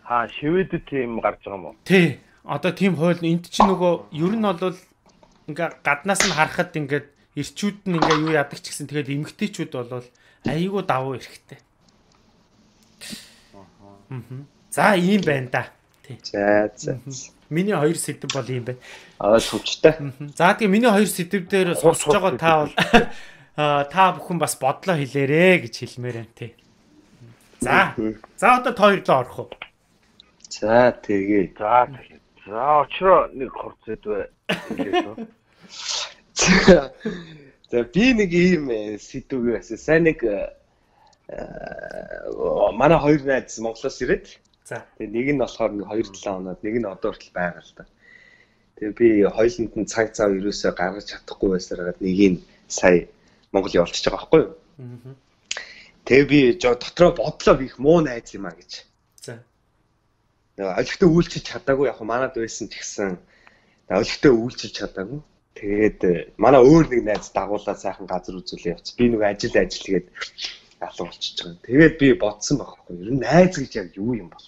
Аа шивэдэд тийм гарч байгаа юм уу? Тий. Одоо тийм хууль энд чинь нөгөө ер нь бол ингээ гаднаас нь харахад ингээд ирчүүд нь ингээ юу яадаг ч гэсэн тэгээд эмгтээчүүд бол айгүй давуу эрэхтэй. Аа. За ийм байна да. Тий. За за. Миний хоёр сэдв бол ийм байна. Аа төвчтэй. За тэгээ миний хоёр сэдв дээр сонсож байгаа та бол аа та бүхэн бас бодлоо хэлээрэ гэж хэлмээр байна тий. За. За одоо та хоёрлоо орох уу? За тэгээ. За тэгэхээр. За очроо нэг хорцод бай. За би нэг ийм сэдвгүй байсан. Сайн нэг манай хоёр найз Монголоос ирээд За. Тэгээ нэг нь болохоор нэг 2 7 хоноод нэг нь одоо хүртэл байгаа л та. Тэгээ би хоёуланд нь цаг цав ерөөсөө гаргаж чадахгүй байсараад нэг нь сая Монгол явуулчихж байгаа байхгүй юу? Аа. Тэгээ би жоо дотроо бодлоо би их муу найз юм а гэж. За. Тэгээ олигтой үйлчилж чадаагүй яг манад байсан ч гэсэн олигтой үйлчилж чадаагүй. Тэгээд э, манай өөр нэг найз дагуулаад сайхан газар үзүүлээ явц. Би нэг ажил ажил тэгээд алуу болчихж байгаа. Тэгээд би бодсон байхгүй. Ер нь найз гэж яг юу юм бол?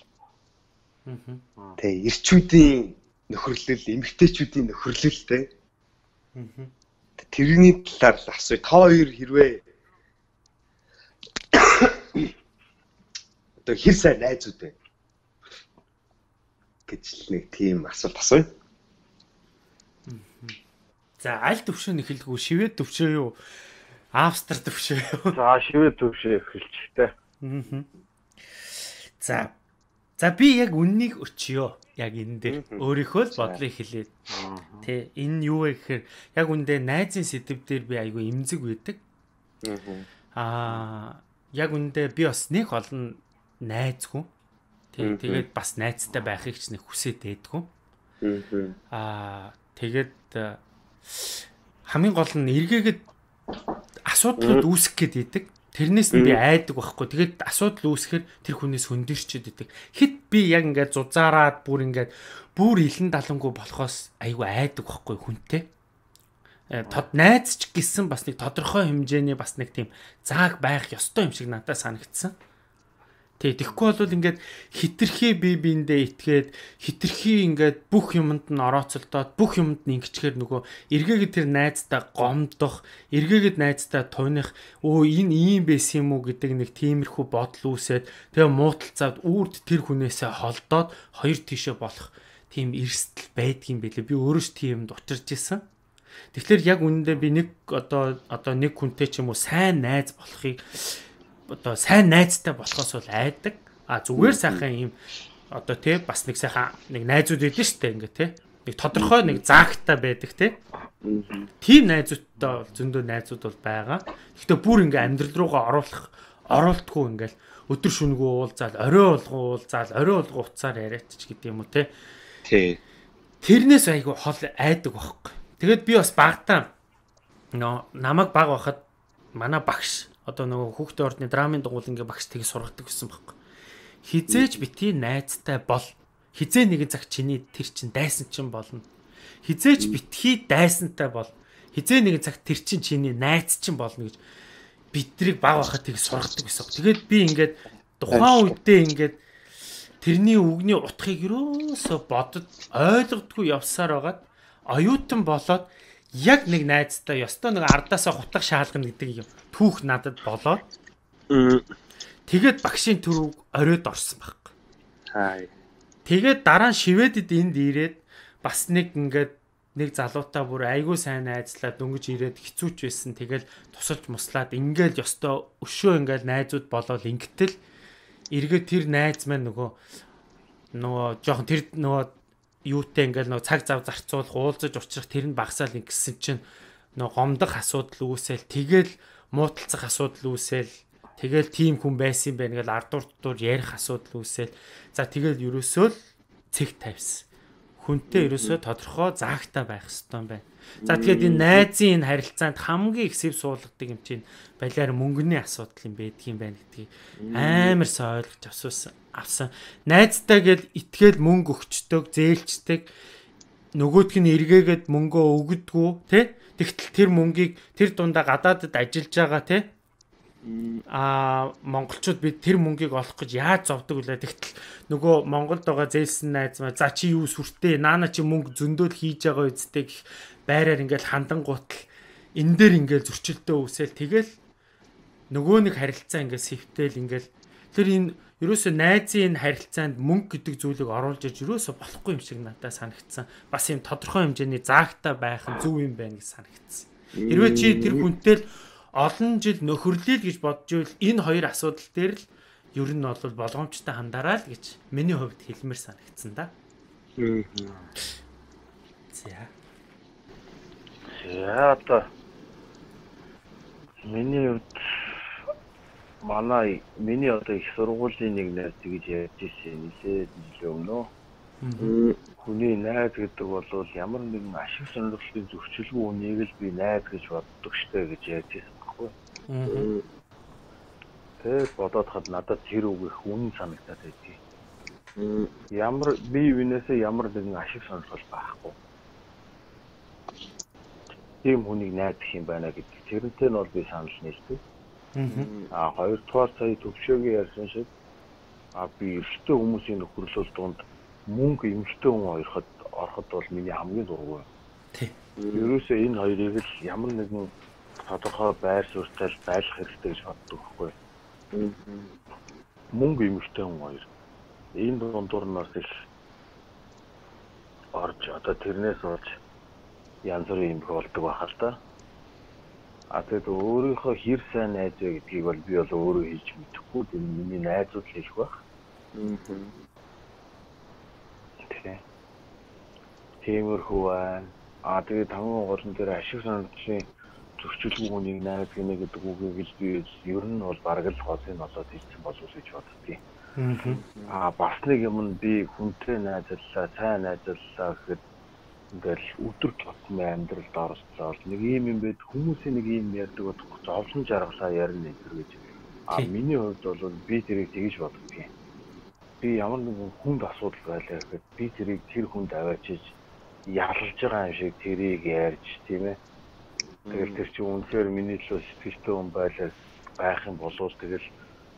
Аа. Тэ ирчүүдийн нөхөрлөл, эмэгтэйчүүдийн нөхөрлөл тэ. Аа. Тэрний талаар л асууя. Та хоёр хэрвээ одоо хэр сайн найзууд вэ? Гэж нэг тийм асуулт асууя. За аль төвшөө нэхэлдэггүй шивэд төвшөө юу? Австри төвшөө юу? За шивэд төвшөө эхэлчихтэй. Аа. За. За би яг үннийг өчьё. Яг энэ дээр өөрийнхөө л бодлыг хэлээд. Тэ энэ юу вэ гэхээр яг үндэ найзын сэдв дээр би айгүй эмзэг байдаг. Аа яг үндэ би бас нэг олон найзгүй. Тэ тэгээд бас найзтай байхыг ч нэг хүсээд байдгүй. Аа тэгээд э, хамгийн гол нь эргээгээд асуудлууд үүсэх гээд идэг. Тэрнээс нь би айдаг байхгүй. Тэгээд асуудал үүсэхээр тэр хүнээс хөндөрчөд идэг. Хит би яг ингээд зузаараад бүр ингээд бүр илэн далангуу болохоос айгүй айдаг байхгүй хүнтэй. Э, Тод найз ч гэсэн бас нэг тодорхой хэмжээний бас нэг тийм зааг байх ёстой юм шиг надад санагдсан. Тэг. Тэгэхгүй бол ингээд хитрхи бие биендээ итгээд хитрхи ингээд бүх юмд нь орооцолдоод бүх юмд нь ингэчгээр нөгөө эргээгээд тэр найздаа гомдох, эргээгээд найздаа туйных өө энэ ийм байсан юм уу гэдэг нэг тиймэрхүү бодол үүсээд тэгээ мууталцаад үрд тэр хүнээсээ холдоод хоёр тишээ болох тийм эрсдэл байдгийн байлээ. Би өөрөө ч тийм юмд учирч исэн. Тэгэхээр яг үнэндээ би нэг одоо одоо нэг хүнтэй ч юм уу сайн найз болохыг одоо сайн найзтай болохоос бол айдаг. А зүгээр сайхан юм одоо тий бас нэг сайхан нэг найзууд идэв штэ ингээ тий. Нэг тодорхой нэг заагтай байдаг тий. Тийм найзуудтай бол зөндөө найзууд бол байгаа. Гэхдээ бүр ингээ амьдрал руугаа оруулах оруултгүй ингээл өдөр шүнгүү уулзаал, орой болгоо уулзаал, орой болгоо уцаар яриач гэдэг юм уу тий. Тий. Тэрнээс айгу хол айдаг байхгүй. Тэгээд би бас багтаа нөө намайг баг байхад манай багш одоо нөгөө хүүхдээ ордны драмын дугуулангийн багш тийг сургадаг гэсэн байхгүй. Хизээж бити найзтай бол хизээ нэгэн цаг чиний тэр чин дайсан чин болно. Хизээч битгий дайсантай бол хизээ нэгэн цаг тэр чин чиний найз чин болно гэж битрийг баг байхад тийг сургадаг гэсэн. Тэгээд би ингээд тухайн үедээ ингээд тэрний үгний утгыг юусоо бодод ойлгодгүй явсаар байгаад оюутан болоод яг нэг найзтай ёстой нэг ардаасаа гутах шаалгана гэдэг юм түүх надад болоод тэгээд багшийн төрөв оройд орсон байхгүй. Хай. Тэгээд дараа нь шивэдэд энд ирээд бас нэг ингээд нэг залуутай бүр айгүй сайн найзлаад дөнгөж ирээд хэцүүч байсан. Тэгэл тусалж муслаад ингээл ёстой өшөө ингээл найзууд болоод ингэтэл эргээд тэр найз маань нөгөө нөгөө жоохон тэр нөгөө юутай ингээл нөгөө цаг зав зарцуулах уулзаж учрах тэр нь багсаал ингэсэн чинь нөгөө гомдох асуудал үүсэл тэгэл мууталцах асуудал үүсэл Тэгэл тийм хүн байсан юм байна гэл ардуур дуур ярих асуудал үүсэл. За тэгэл ерөөсөө л цэг тавьсан. Хүнтэй ерөөсөө тодорхой заагтаа байх хэрэгтэй юм байна. За тэгэхээр энэ найзын энэ харилцаанд хамгийн их сэв суулгадаг юм чинь балиар мөнгөний асуудал юм байдаг юм байна гэдгийг амар сайн ойлгож авсан. авсан. Найздаа гэл итгээл мөнгө өгчдөг, зээлчдэг. Нөгөөдг нь эргээгээд мөнгөө өгдөггүй, тэ? Тэгтэл тэр мөнгийг тэр дундаа гадаадд ажиллаж байгаа, тэ? А монголчууд бид тэр мөнгийг олох гэж яаж зовдөг вүлээ тэгтэл нөгөө Монголд байгаа зээлсэн найз маа за чи юу сүртэй? Наана чи мөнгө зөндөөл хийж байгаа үсттэй гэх байраар ингээл хандангуутал энэ дээр ингээл зөрчилдөө үсэл тэгэл нөгөө нэг харилцаа ингээл сэвтэл ингээл тэр энэ ерөөсөө найзын энэ харилцаанд мөнгө гэдэг зүйлийг оруулж иж ерөөсөө болохгүй юм шиг надад санагдсан. Бас юм тодорхой хэмжээний заагтаа байх нь зөв юм байна гэж санагдсан. Хэрвээ чи тэр хүнтэй л олон жил нөхөрлөйл гэж бодж ивэл энэ хоёр асуудал дээр л ер нь бол болгоомжтой хандараа л гэж миний хувьд хэлмээр санагдсан да. За. За одоо миний хувьд манай миний одоо их сургуулийн нэг найз тэгж ярьж ирсэн нэлээд жилийн өмнө. Хүний найз гэдэг бол ямар нэгэн ашиг сонирхлын зөрчилгүй үнийг л би найз гэж боддог штэ гэж ярьж ирсэн Тэгээд бодоод хад надад тэр үг их үнэн санагдаад байдгийг. Ямар би юунээсээ ямар нэгэн ашиг сонирхол байхгүй. Тийм хүнийг найдах юм байна гэдэг. Тэрнтэй нь бол би санал нийлдэг. Аа хоёрдугаар сая төвшөөгийн ярьсан шиг а би эрттэй хүмүүсийн нөхөрлөл донд мөнгө эмхтэй хүн хоёроход ороход бол миний хамгийн дургүй. Тий. Ерөөсөө энэ хоёрыг л ямар нэгэн тодорхой байр суурьтай байлах хэрэгтэй гэж боддог байхгүй. Мөнгө эмэгтэй хүн хоёр. Энэ дундуур нь бас их орж одоо тэрнээс болж янз бүрийн юм болдог байхал та. А тэгээд өөрийнхөө хэр сайн найз вэ гэдгийг бол би бол өөрөө хийж мэдэхгүй. Тэр миний найзууд л хэлэх байх. Аа. Тиймэрхүү байна. А тэгээд таван голн дээр ашиг сонирхлын зөрчилгүй хүнийг найз гинэ гэдэг үгийг л би ер нь бол бараг л хоолыг олоод хэлсэн болов уу гэж боддгийг. Аа бас нэг юм нь би хүнтэй найзлаа, сайн найзлаа гэхэд ингээл өдөр тутмын амьдралд оролцоод нэг юм юм байд хүмүүсийн нэг юм ярьдаг бод зовлон жаргалаа ярина гэж. Аа миний хувьд бол би тэрийг тэгж боддгийг. Би ямар нэгэн хүнд асуудал байлаа гэхэд би тэрийг тэр хүнд аваачиж ялж байгаа юм шиг тэрийг ярьж тийм ээ Тэгэл тэр чинь үнэхээр миний төлөө сэтгэлтэй хүн байлаа байх юм болов тэгэл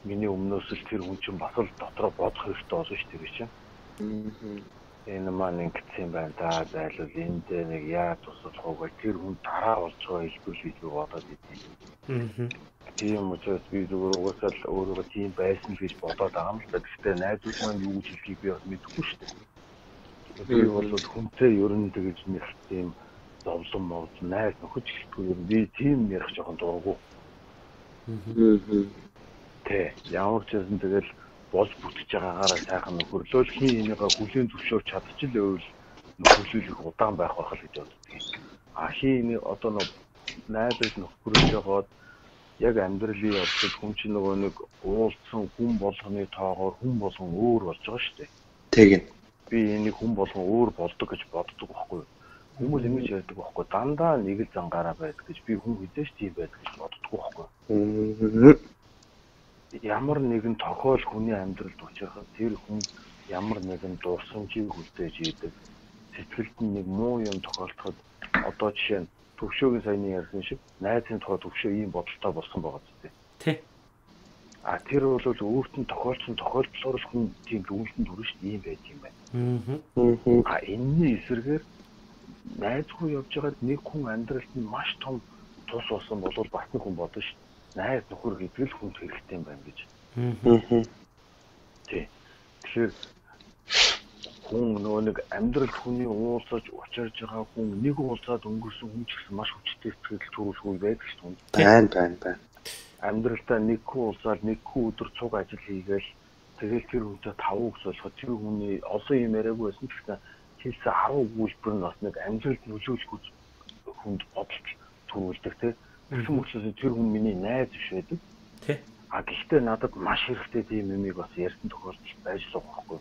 миний өмнөөс л тэр хүн чинь бас л дотроо бодох хэрэгтэй болно шүү дээ чинь. Энэ маань ингэсэн байна да зайлвал энд нэг яаж тусах вэ тэр хүн дараа болж байгаа хэлбэр гэж би бодоод идэв. Тийм учраас би зүгээр угаасаа л өөрөө тийм байсан гэж бодоод байгаа юм л да. Гэхдээ найзууд маань юу гэж хэлхийг би бас мэдэхгүй шүү дээ. Би бол хүнтэй ер нь тэгж нэг тийм зовлон мовд найз нөхөж гэлтгүй юм би тийм ярих жоохон дурггүй. Тэ ямар ч юм тэгэл болж бүтгэж байгаагаараа сайхан нөхөрлөөл хин энийгээ хүлийн зөвшөөрч чадчихлаа байвал нөхөрлөх удаан байх байх л гэж боддог. А хин одоо нэг найзыг нөхөрлөж яваад яг амьдралын явцад хүн чинь нөгөө нэг уулзсан хүн болгоны тоогоор хүн болгон өөр болж байгаа шүү дээ. Тэгин. Би энийг хүн болгон өөр болдог гэж боддог байхгүй юу? Хүмүүс ингэж ярьдаг байхгүй дандаа нэг л зангаараа байдаг гэж би хүн хэдэж тийм байдаг гэж боддгоо байхгүй. Ямар нэгэн тохиол хүний амьдралд учрахад тэр хүн ямар нэгэн дурсамжийг хүлээж идэг. Сэтгэлд нэг муу юм тохиолдоход одоо жишээ нь төвшөөгийн саяны ярьсан шиг найзын тухай төвшөө ийм бодолтой болсон байгаа зү. Тий. А тэр бол өөрт нь тохиолдсон тохиолдлоор л хүн тийм өвлөнд хүрэн шүү дээ ийм байт юм байна. Аа. Энэний эсрэгээр найзгүй явж байгаад нэг хүн амьдралд нь маш том тус болсон бол бас нэг хүн бодно шүү. Найз нөхөр гэдэг л хүнд хэрэгтэй юм байна гэж. Аа. Тий. Тэгэхээр хүн нөгөө нэг амьдрал хүний уулзаж учирж байгаа хүн нэг уулзаад өнгөрсөн хүн ч гэсэн маш хүчтэй сэтгэл төрүүлгүй байдаг шүү. Байна байна байна. Амьдралдаа нэг хүн уулзаад нэг хүн өдөр цуг ажил хийгээл тэгэл тэр хүнтэй тавуу гэсэлхо тэр хүний олон юм яриаггүй байсан ч гэсэн хийсэн 10 үйлдвэр нь бас нэг амжилт нөлөөлөх хүнд бодолт төрүүлдэг тий. Тэгсэн мөчөөс тэр хүн миний найз биш байдаг. Тий. А гэхдээ надад маш хэрэгтэй тийм юмыг бас ярьсан тохиолдол байж л байхгүй.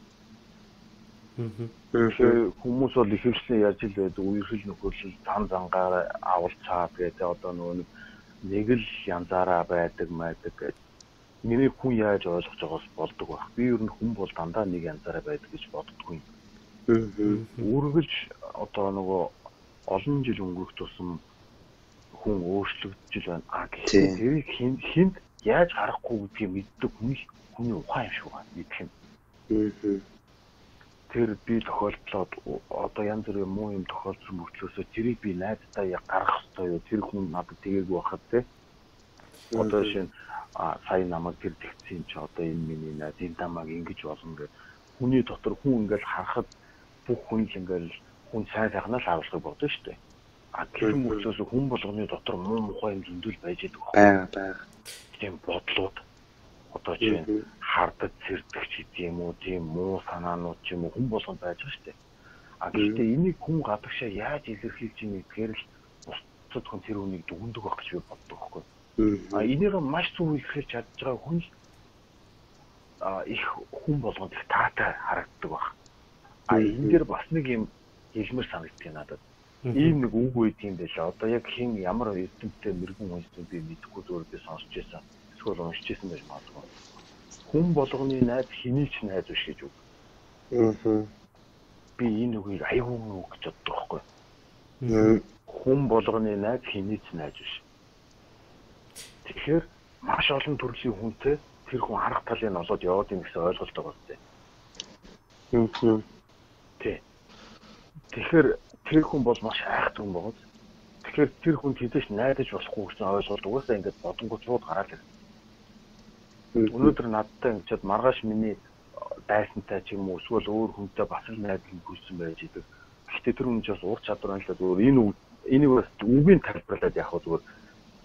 Тэгэхээр хүмүүс бол ихэвчлэн ярьж л байдаг үерхэл нөхөрлөл зам зангаар авалцаад гэдэг одоо нөгөө нэг л янзаараа байдаг майдаг гэж миний хүн яаж ойлгож байгаас болдог байх. Би ер нь хүн бол дандаа нэг янзаараа байдаг гэж боддоггүй. Үргэлж одоо нөгөө олон жил өнгөрөх тусам хүн өөрчлөгдөж байна. А гэхдээ тэрийг хин хинд яаж харахгүй гэдгийг мэддэг хүний хүний ухаан юм шиг байна. Мэдэх юм. Тэр би тохиолдлоод одоо янз бүрийн муу юм тохиолдсон мөртлөөсөө тэрийг би найздаа яг гаргах хэрэгтэй юу? Тэр хүн надад тгээгүү байхад те. Одоо шинэ а сая намайг тэр тэгсэн чи одоо энэ миний найз энэ дамаг ингэж болно гэх хүний дотор хүн ингээл харахад бүх хүн л ингээл хүн сайн сайхнаа л харуулахыг бодно шүү дээ. А тэр мөртлөөс хүн болгоны дотор муу мухай юм зөндөл байж байгаа. Бага бага. Тийм бодлууд одоо чинь хардад зэрдэх ч гэдэм үү тийм муу санаанууд ч юм уу хүн болгонд байж байгаа шүү дээ. А гэхдээ энийг хүн гадагшаа яаж илэрхийлж ийн гэдгээр л бусдад хүн тэр үнийг дүгндэг байх гэж би боддог байхгүй. А энийг маш зөв илэрхийлж чадж байгаа хүн а их хүн болгонд их таатай харагддаг баг. А энэ дэр бас нэг юм хэлмэр санагддаг надад. Ийм нэг үг үйт юм байлаа. Одоо яг хин ямар эрдэмтдээ мэрэгэн уншсан би мэдэхгүй зүгээр би сонсч байсан. Эсвэл уншиж байсан байж магадгүй. Хүн болгоны найз хэний ч найз биш гэж үг. Би энэ үгийг аюул үг гэж боддог байхгүй. Хүн болгоны найз хэний ч найз биш. Тэгэхээр маш олон төрлийн хүнтэй тэр хүн арга талыг олоод яваад юм гэсэн ойлголт байгаа үстэй. Тэ. Тэгэхээр тэр хүн бол маш айхт хүн байгаа. Тэгэхээр тэр хүн хэдэж найдаж болохгүй гэсэн ойлголт угаасаа ингээд бодонгууд шууд гараад ирсэн. Өнөөдөр надтай ингээд маргааш миний дайсантай ч юм уу эсвэл өөр хүнтэй бас л найдлан гүйсэн байж идэг. Гэхдээ тэр хүн ч бас уур чадвар англаад зүгээр энэ энийг бас үгийн тайлбарлаад яах вэ зүгээр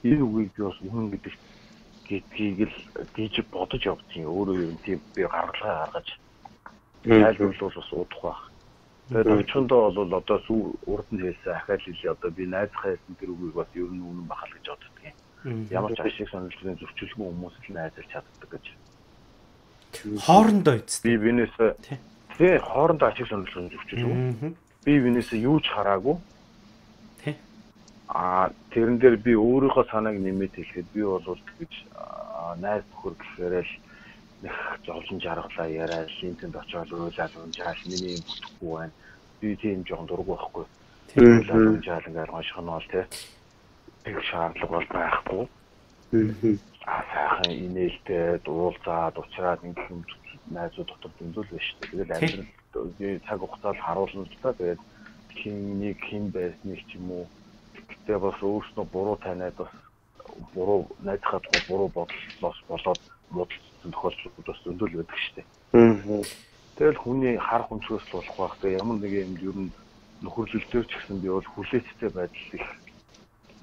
энэ үгийг би бас үнэн гэдэг гэдгийг л диж бодож явдгийн өөрөө юм тийм би гаргалгаа гаргаж тайлбарлуул бас удах байх. Тэгээд өчгөндөө бол одоо сүү урд нь хэлсэн ахаал хэлээ одоо би найзхаа хэлсэн тэр үгийг бас ер нь үнэн бахал гэж боддог юм. Ямар ч ашиг сонирхлын зөрчилгүй хүмүүс л найзалж чаддаг гэж. Хоорондоо эцэст. Би бинээс тий хоорондоо ашиг сонирхлын зөрчилгүй. Би бинээс юу ч хараагүй. Тий. А тэрэн дээр би өөрийнхөө санааг нэмээд хэлэхэд би бол гэж найз нөхөр гэхээр л нэг зовлон жаргалаа яриад линтэнд очиод уйлаад унжаал миний юм бүтэхгүй байна. Би тийм жоон дургу байхгүй. Тийм унжаал ингээл гоших нь бол тий. Тэг шаардлага бол байхгүй. Аа сайхан инээлтэй дуулзаад уучраад ингээд юм найзууд дотор дэндүүл байна шүү дээ. Тэгэл амьдрал цаг хугацаанд харуулна л та. Тэгээд хиннийг хин байсныг ч юм уу. Гэтэ бас өөрснөө буруу таниад бас буруу найзхад буруу бодлоос болоод муудалцсан тохиолдлууд бас зөндөл байдаг шүү дээ. Тэгэл хүний хар хүнчгөөс л болох байх. Тэгээ ямар нэг юм ер нь нөхөрлөлтөөр ч гэсэн би бол хүлээцтэй байдал их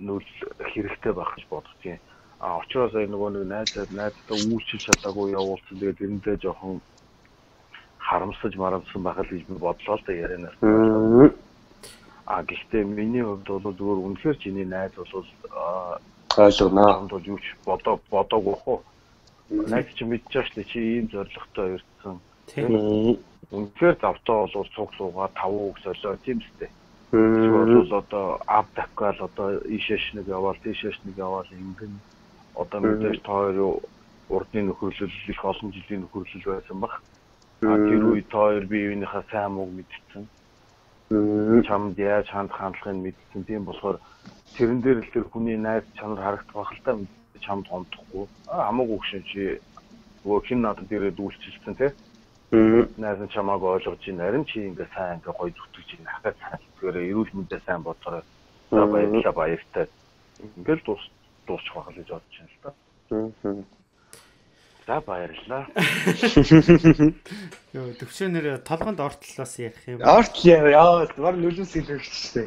нүүл хэрэгтэй байх гэж боддгийн. А очроос энэ нөгөө нэг найзад найзтай үйлчилж чадаагүй явуулсан. Тэгээд эрэндээ жоохон харамсаж марамсан байх л гэж би бодлоо л да ярианаас. А гэхдээ миний хувьд бол зүгээр үнэхээр чиний найз бол ойлгоно. бол юу ч бодоо бодоогүй хөө. Найз чи мэдчихэж шүү чи ийм зоригтой ирсэн. Тийм. Үнэхээр завтаа бол цуг суугаа 5 үг солио тийм үстэй. Эсвэл одоо ав давкал одоо ийшээш нэг яваал тийшээш нэг яваал ингэн одоо мэдээж та хоёр урдны нөхөрлөл их олон жилийн нөхөрлөл байсан баг. А тэр үед та хоёр биеийнхээ сайн мууг мэдсэн. Чамд яаж хандах хандлагыг мэдсэн. Тийм болохоор тэрэн дээр л тэр хүний найз чанар харагдах байх л та чамд гомдохгүй. А хамаагүй гүшин чи нөгөө хин надад ирээд үйлчилсэн те. Найз нь чамааг ойлгож ийн харин чи ингээ сайн ингээ гоё зүтгэж ийн хахад сайн зүгээр эрүүл мэндээ сайн бодорой. За баярлалаа баяртай. Ингээл дуус дуусчих байх л гэж бодож байна л да. За баярлалаа. Йоо төвчөнөр толгонд ортлоос ярих юм. Ортл яа баг нүлүүс хэлвэхчихсэн.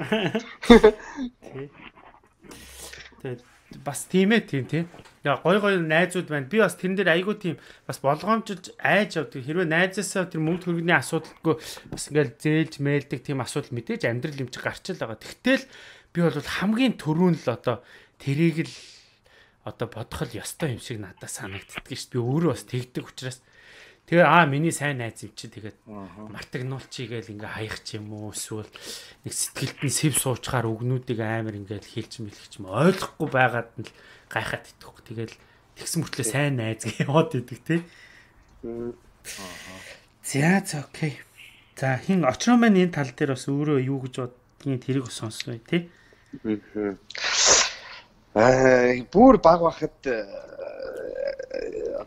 Тэгээд бас тийм ээ тийм тийм. Яа гой гой найзууд байна. Би бас тэрэн дээр айгүй тийм бас болгоомжиж айж авдаг. Хэрвээ найзаасаа тэр мөнгө төргөний асуудалгүй бас ингээл зээлж мээлдэг тийм асуудал мэдээж амьдрал юм чи гарч л байгаа. Тэгтэл би бол хамгийн түрүүн л одоо тэрийг л одоо бодхол ёстой юм шиг надад санагддаг шүү дээ. Би өөрөө бас тэгдэг учраас тэгээ аа миний сайн найз юм чи тэгээд мартагнуулчий гээл ингээ хаях ч юм уу эсвэл нэг сэтгэлд нь сэв суучгаар үгнүүдийг амар ингээл хэлж мэлэх ч юм ойлгохгүй байгаад нь л гайхаад итгэхгүй. Тэгэл тэгсэн мөртлөө сайн найз гэж яваад идэг тий. За за окей. За хин очроо маань энэ тал дээр бас өөрөө юу гэж бодгийг тэрийг бас сонсноо тий. Аа бүр баг байхад э,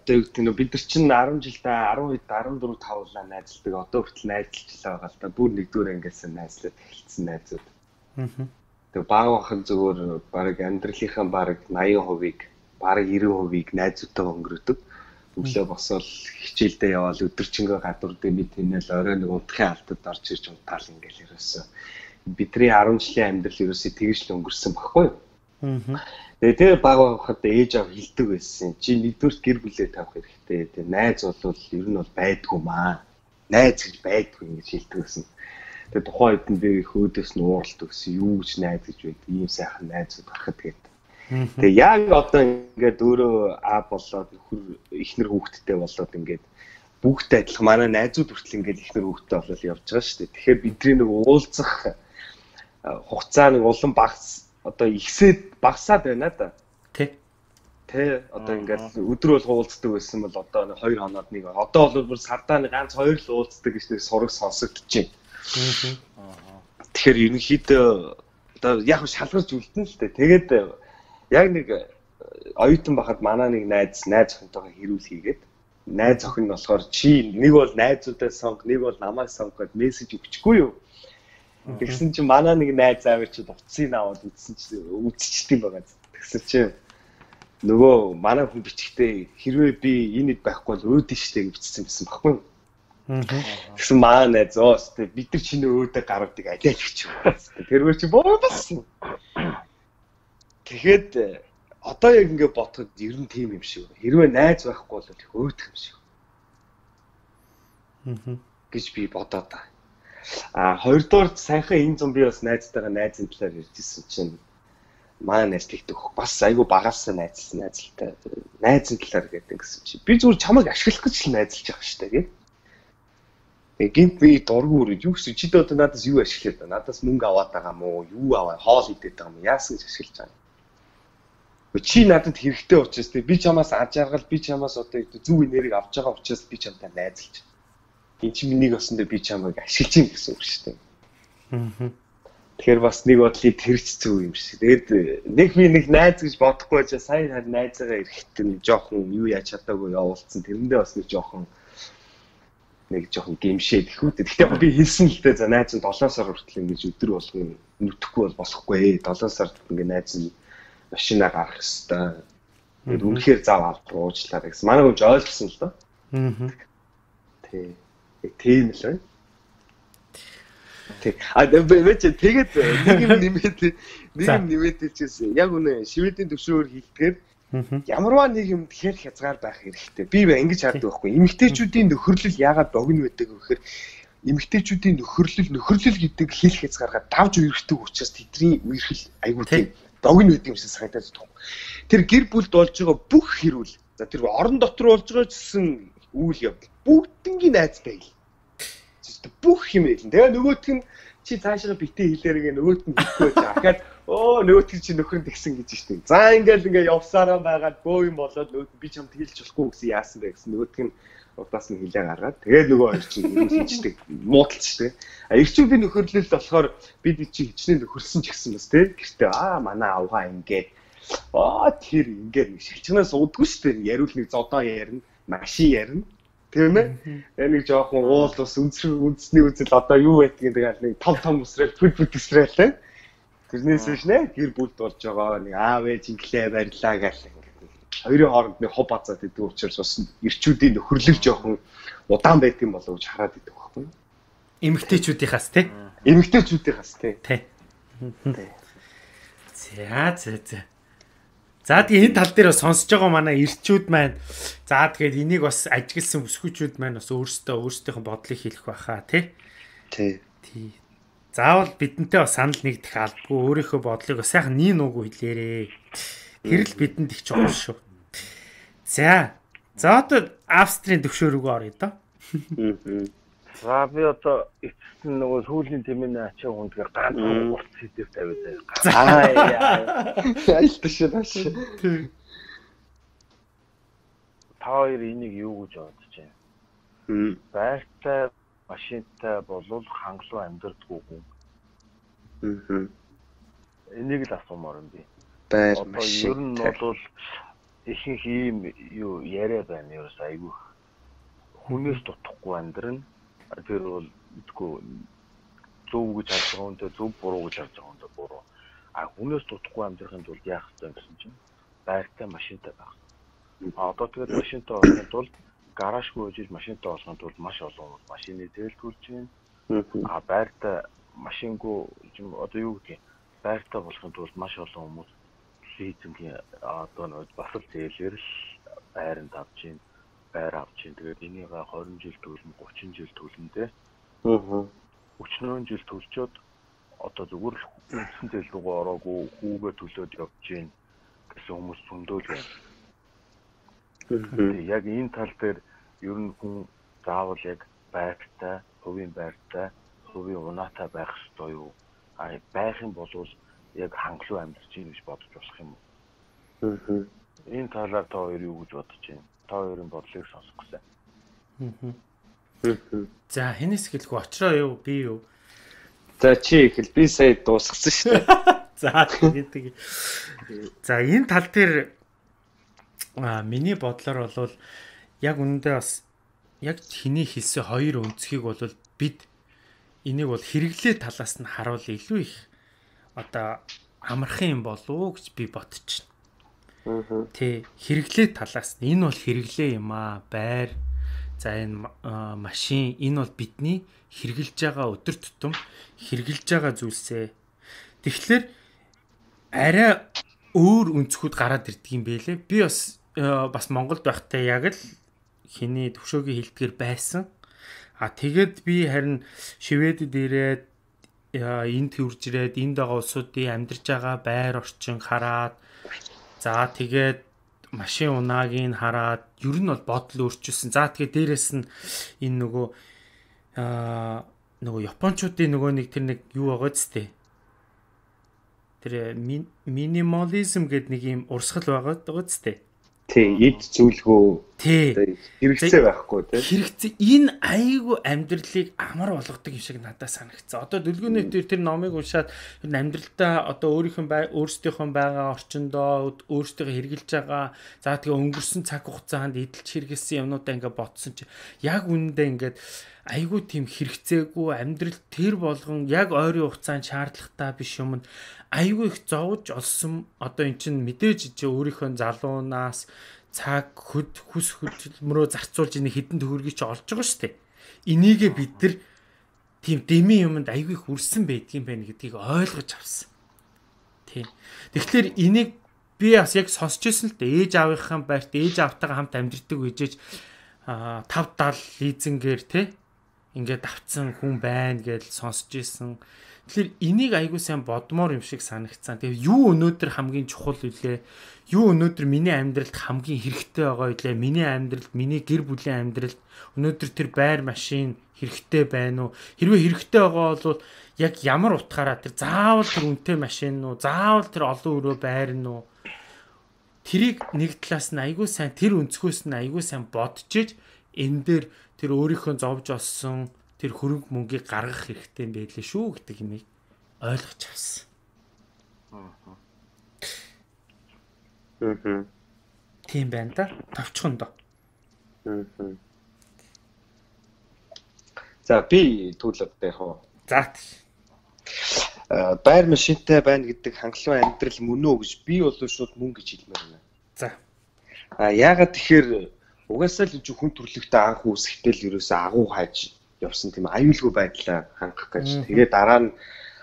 одоо юу гэдэг нь бид нар чинь 10 жилдээ 12 14 5улаа найзалдаг. Одоо хүртэл найзалжлаа байгаа л да. Бүр нэгдүгээр ангиас найзлаад эхэлсэн найзууд. Аа. Тэгээ баг байхад зөвөр баг амьдралынхаа баг 80%-ийг баг 90%-ийг найзуудтайгаа өнгөрөөдөг. Өглөө босоод хичээлдээ явбал өдөржингөө гадуур дээр би тэнэл орой нэг унтахын алдад орж ирж унтаал ингээл ерөөсөө бидний 10 жилийн амьдрал ерөөсөө тэгж л өнгөрсөн баггүй юу? Тэгээ тэр баг байхад ээж аав хилдэг байсан. Чи нэгдүгээр гэр бүлээ тавих хэрэгтэй. Тэгээ найз бол ер нь бол байдгүй маа. Найз гэж байдгүй ингэж хилдэг байсан. Тэгээ тухайн үед нь би их өөдөөс нь ууралт өгсөн. Юу гэж найз гэж байд. Ийм сайхан найзууд гарахад тэгээд. Тэгээ яг одоо ингээд өөрөө а болоод нөхөр ихнэр хүүхэдтэй болоод ингээд бүгд адилхан манай найзууд хүртэл ингээд ихнэр хүүхэдтэй болоод явж байгаа шүү дээ. Тэгэхээр бидний нэг уулзах хугацаа нэг улам багс одоо ихсээд багасаад байна да. Тэ. Тэ одоо ингээд өдөр болго уулздаг байсан бол одоо нэг 2 хоноод нэг одоо бол бүр сардаа нэг ганц хоёр л уулздаг гэж нэг сураг сонсогдож байна. Тэгэхээр ерөнхийдөө одоо яг шалгарч үлдэн л дээ. Тэгээд яг нэг оюутан бахад манай нэг найз найз охинтойгоо хэрүүл хийгээд найз охин нь болохоор чи нэг бол найзуудаа сонг, нэг бол намайг сонг гэд мессеж өгчихгүй юу? Тэгсэн чинь манай нэг найз авир чи утсыг аваад үзсэн чи үзчихдэг байгаа. Тэгсэн чи нөгөө манай хүн бичгтээ хэрвээ би энэ байхгүй бол өөдөн штэ гэж бичсэн байсан баггүй. Тэгсэн маа найз оос тэг бид нар чиний өөдөө гаргадаг алиач гэж байна. Тэрвэр чи басна. Тэгэхэд одоо яг ингэ бодоход ер нь тийм юм шиг. Хэрвээ найз байхгүй бол их өөдөх юм шиг. гэж би бодоод байна. А хоёрдугаар сайхан энэ зам би бас найзтайгаа найзын талаар ярьжсэн чинь маа найз тэгдэг. Бас айгүй багаасаа найзлсан найзлтай. Найзын талаар гэдэг гэсэн чи би зүгээр чамайг ашиглах гэж л найзлж байгаа шүү дээ. Тэгээ гинт би дургу үрээд юу гэсэн чи дөө надаас юу ашиглаад байна? Надаас мөнгө аваад байгаа мó, юу аваа, хоол идээд байгаа мó, яасан гэж ашиглаж байгаа. Чи надад хэрэгтэй учраас би чамаас аж аргал, би чамаас одоо зөв энерги авч байгаа учраас би чамтай найзалж байна энэ чи минийг осондоо би чамайг ашиглаж юм гэсэн үг шүү дээ. Аа. Тэгэхээр бас нэг бодлыг тэрч зүг юм шиг. Тэгээд нэг би нэг найз гэж бодохгүй байж сая харин найзаагаа эрэхт нэг жоохон юу яаж чадаагүй явуулсан. Тэрэндээ бас нэг жоохон нэг жоохон гимшээд ихүүд. Гэхдээ би хэлсэн л дээ за найз нь 7 сар хүртэл ингэж өдөр болгон нүтгэхгүй бол болохгүй. 7 сард ингэ найз нь машина гарах хэвээр. Тэгээд үнэхээр зав авах уучлаарай гэсэн. Манай ч ойлгосон л доо. Аа. Тий тийм л байна. Тэг. А бэвэж тэгээд нэг юм нэмээд нэг юм нэмээд хэлчихсэн. Яг үнэ шивэдийн төвшөөр хилдгээр ямарваа нэг юм тэгэхээр хязгаар байх хэрэгтэй. Би бай ингэж харддаг байхгүй. Эмэгтэйчүүдийн нөхөрлөл яагаад богино байдаг вэ гэхээр эмэгтэйчүүдийн нөхөрлөл нөхөрлөл гэдэг хэл хязгаараа давж үерхдэг учраас тэдний үерхэл айгүй тийм богино байдаг юм шиг санагдаад байна. Тэр гэр бүлд болж байгаа бүх хэрүүл за тэр орон дотор болж байгаа гэсэн үйл явдал бүгднгийн найзтай хэл. Бүх юм хэлнэ. Тэгээ нөгөөтг нь чи цаашаа битээ хэлээрээ нөгөөт нь хэлэхгүй байж ахаад өө нөгөөтг чи нөхөр тэгсэн гэж штеп. За ингээл ингээ явсараа байгаад бөө юм болоод нөгөөт би чамд хэлж болохгүй гэсэн яасан бэ гэсэн нөгөөтг нь удаас нь хилээ гаргаад тэгээд нөгөө хоёр чинь хэлждэг муудалцдаг. А эрчүүдийн нөхөрлөл болохоор бид чи хичнээн нөхөрсөн ч гэсэн бас тий гэртээ аа манай авгаа ингээд аа тэр ингээд нэг шилчнаас удгүй штеп яриул нэг зодоо ярина машин ярина Тийм ээ. Яг нэг жоохон уул бас үнсрэг үндэсний үзэл одоо юу байдгийг тэгээд нэг том том үсрээл бүд бүд үсрээл. Тэрнээс биш нэ гэр бүлд болж байгаа нэг аав ээж инглээ барьлаа ингээд хоёрын хооронд нэг хоб бацаад идэв учраас бас ирчүүдийн нөхөрлөл жоохон удаан байдаг юм болов гэж хараад идэв байхгүй. Эмэгтэйчүүдийнхаас те. Эмэгтэйчүүдийнхаас те. Тэ. За за за. За тэгээ энэ тал дээр бас сонсож байгаа манай ирчүүд маань за тэгээд энийг бас ажигласан өсгүүчүүд маань бас өөрсдөө өөрсдийнхөө бодлыг хэлэх байхаа тий. Тий. Тий. Заавал бидэнтэй бас санал нэгдэх албагүй өөрийнхөө бодлыг сайхан нин уугүй хэлээрээ Тэр л бидэнд их чухал шүү. За. За одоо Австрийн төвшөө рүү оръё доо. За би одоо эцэст нь нөгөө сүүлийн тэмээ ачаа хүндгээр ганц урт сэдв тавиад байгаа. Аа яа. Айлташ нааш. Та хоёр энийг юу гэж бодож байна? Байртай машинтай болвол хангалуун амьдрдаггүй хүн. Аа. Энийг л асуумаар юм би. Байр Одоо ер нь бол ихэнх ийм юу яриа байна ерөөс айгүй. Хүнээс дутхгүй амьдрна тэр бол мэдгүй зөв гэж харж байгаа хүнтэй зөв буруу гэж харж байгаа хүнтэй буруу. А хүнээс дутхгүй амьдрахын тулд яах вэ гэсэн чинь байртай машинтай байх. А одоо тэгээд машинтай болохын тулд гаражгүй үжиж машинтай болохын тулд маш олон машины зээл төлж байна. А байртай машингүй одоо юу гэдгийг байртай болохын тулд маш олон хүмүүс лизингийн одоо бас л зээлэр л байранд авч байна байр авч чинь тэгээд энийг 20 жил төлнө 30 жил төлнө те. Аа. 30 жил төлчөөд одоо зүгээр л үндсэн зээл рүүгээ ороогүй хүүгээ төлөөд явж гин гэсэн хүмүүс зөндөөл байна. Яг энэ тал дээр ер нь хүн заавал яг байртай, хувийн байртай, хувийн унаатай байх ёстой юу? А байх юм бол яг хангалуун амьдарч ийн гэж бодож болох юм уу? Аа. Энэ талаар та хоёр юу гэж бодож байна? Та хоёрын бодлыг сонсох гэсэн. За хэнэс хэлэх вэ? Очроо юу? Би юу? За чи ихэл би сая дуусгасан шүү дээ. За тэгээд За энэ тал дээр а миний бодлоор бол яг үнэндээ бас яг хиний хэлсэн хоёр өнцгийг бол бид энийг бол хэрэглээ талаас нь харуул илүү их одоо амархан юм болов уу гэж би бодчихно. Тэ хэрэглээ талаас нь энэ бол хэрэглээ юм аа. Байр за энэ машин энэ бол бидний хэрэгжилж байгаа өдөр тутам хэрэгжилж байгаа зүйлсээ. Тэгэхээр арай өөр өнцгүүд гараад ирдэг юм бэлээ. Би бас бас Монголд байхдаа яг л хиний төвшөөгийн хилдгэр байсан. А тэгээд би харин Шведэд ирээд энд төрж ирээд энд байгаа улсуудын амьдарч байгаа байр орчин хараад За тэгээд машин унаагийг хараад ер нь бол бодол өөрчилсөн. За тэгээд дээрэс нь энэ нөгөө аа нөгөө японочдын нөгөө нэг тэр нэг юу байгаа ч тээ. Тэр минимализм гэдэг нэг юм урсгал байгаа ч тээ. Тий, эд зүйлгөө тий. Хэрэгцээ байхгүй тий. Хэрэгцээ. Энэ айгүй амьдралыг амар болгодог юм шиг надад санагцсан. Одоо дүлгүүний дээр тэр номыг уншаад амьдралдаа одоо өөрийнхөө өөрсдийнхөө байгаа орчиндоо өөрсдөө хэрглэж байгаа. За тэгээ өнгөрсөн цаг хугацаанд эдэлж хэрэгэлсэн юмнуудаа ингээд бодсон чи яг үнэндээ ингээд айгүй тийм хэрэгцээгүй амьдрал тэр болгон яг ойрын хугацаанд шаардлагатай биш юм айгүй их зовж олсон. Одоо эн чинь мэдээж чи өөрийнхөө залуунаас цаг хөд хүс хөдөлмөрөө зарцуулж ины хідэн төгрөгийг чи олж байгаа шүү дээ. Энийгээ бид нар тийм дэми юмд айгүй их үрсэн байдгийн байна гэдгийг ойлгож авсан. Тийм. Тэгэхээр энийг би бас яг сонсч ирсэн л дээ. Ээж аавынхаа байрт ээж аавтайгаа хамт амьдэрдэг үежээж а 5 70 лизингээр те ингээд авцсан хүн байна гэж сонсч ирсэн. Тэгэхээр энийг айгүй сайн бодмоор юм шиг санагцсан. Тэгээ юу өнөөдөр хамгийн чухал үлээ? Юу өнөөдөр миний амьдралд хамгийн хэрэгтэй байгаа үлээ? Миний амьдралд, миний гэр бүлийн амьдралд өнөөдөр тэр байр машин хэрэгтэй байна уу? Хэрвээ хэрэгтэй байгаа бол яг ямар утгаараа тэр заавал тэр үнэтэй машин уу? Заавал тэр олон өрөө байр нь уу? Тэрийг нэг талаас нь айгүй сайн тэр өнцгөөс нь айгүй сайн бодчихэж энэ дээр тэр өөрийнхөө зовж олсон тэр хөрөнгө мөнгийг гаргах хэрэгтэй байлээ шүү гэдэг юмыг ойлгож авсан. Аа. Аа. Тийм байна да. Товчхон доо. Аа. За би төлөвтэй яг. За. Аа байр машинтай байна гэдэг хангалуун амьдрал мөн үү гэж би бол шууд мөн гэж хэлмээр байна. За. А яагаад тэгэхээр угаасаа л хүн төрлөختөө анх үүсэхдээ л ерөөсөө агуу хайж явсан тийм аюулгүй байдлаа хангах гэж. Тэгээ дараа нь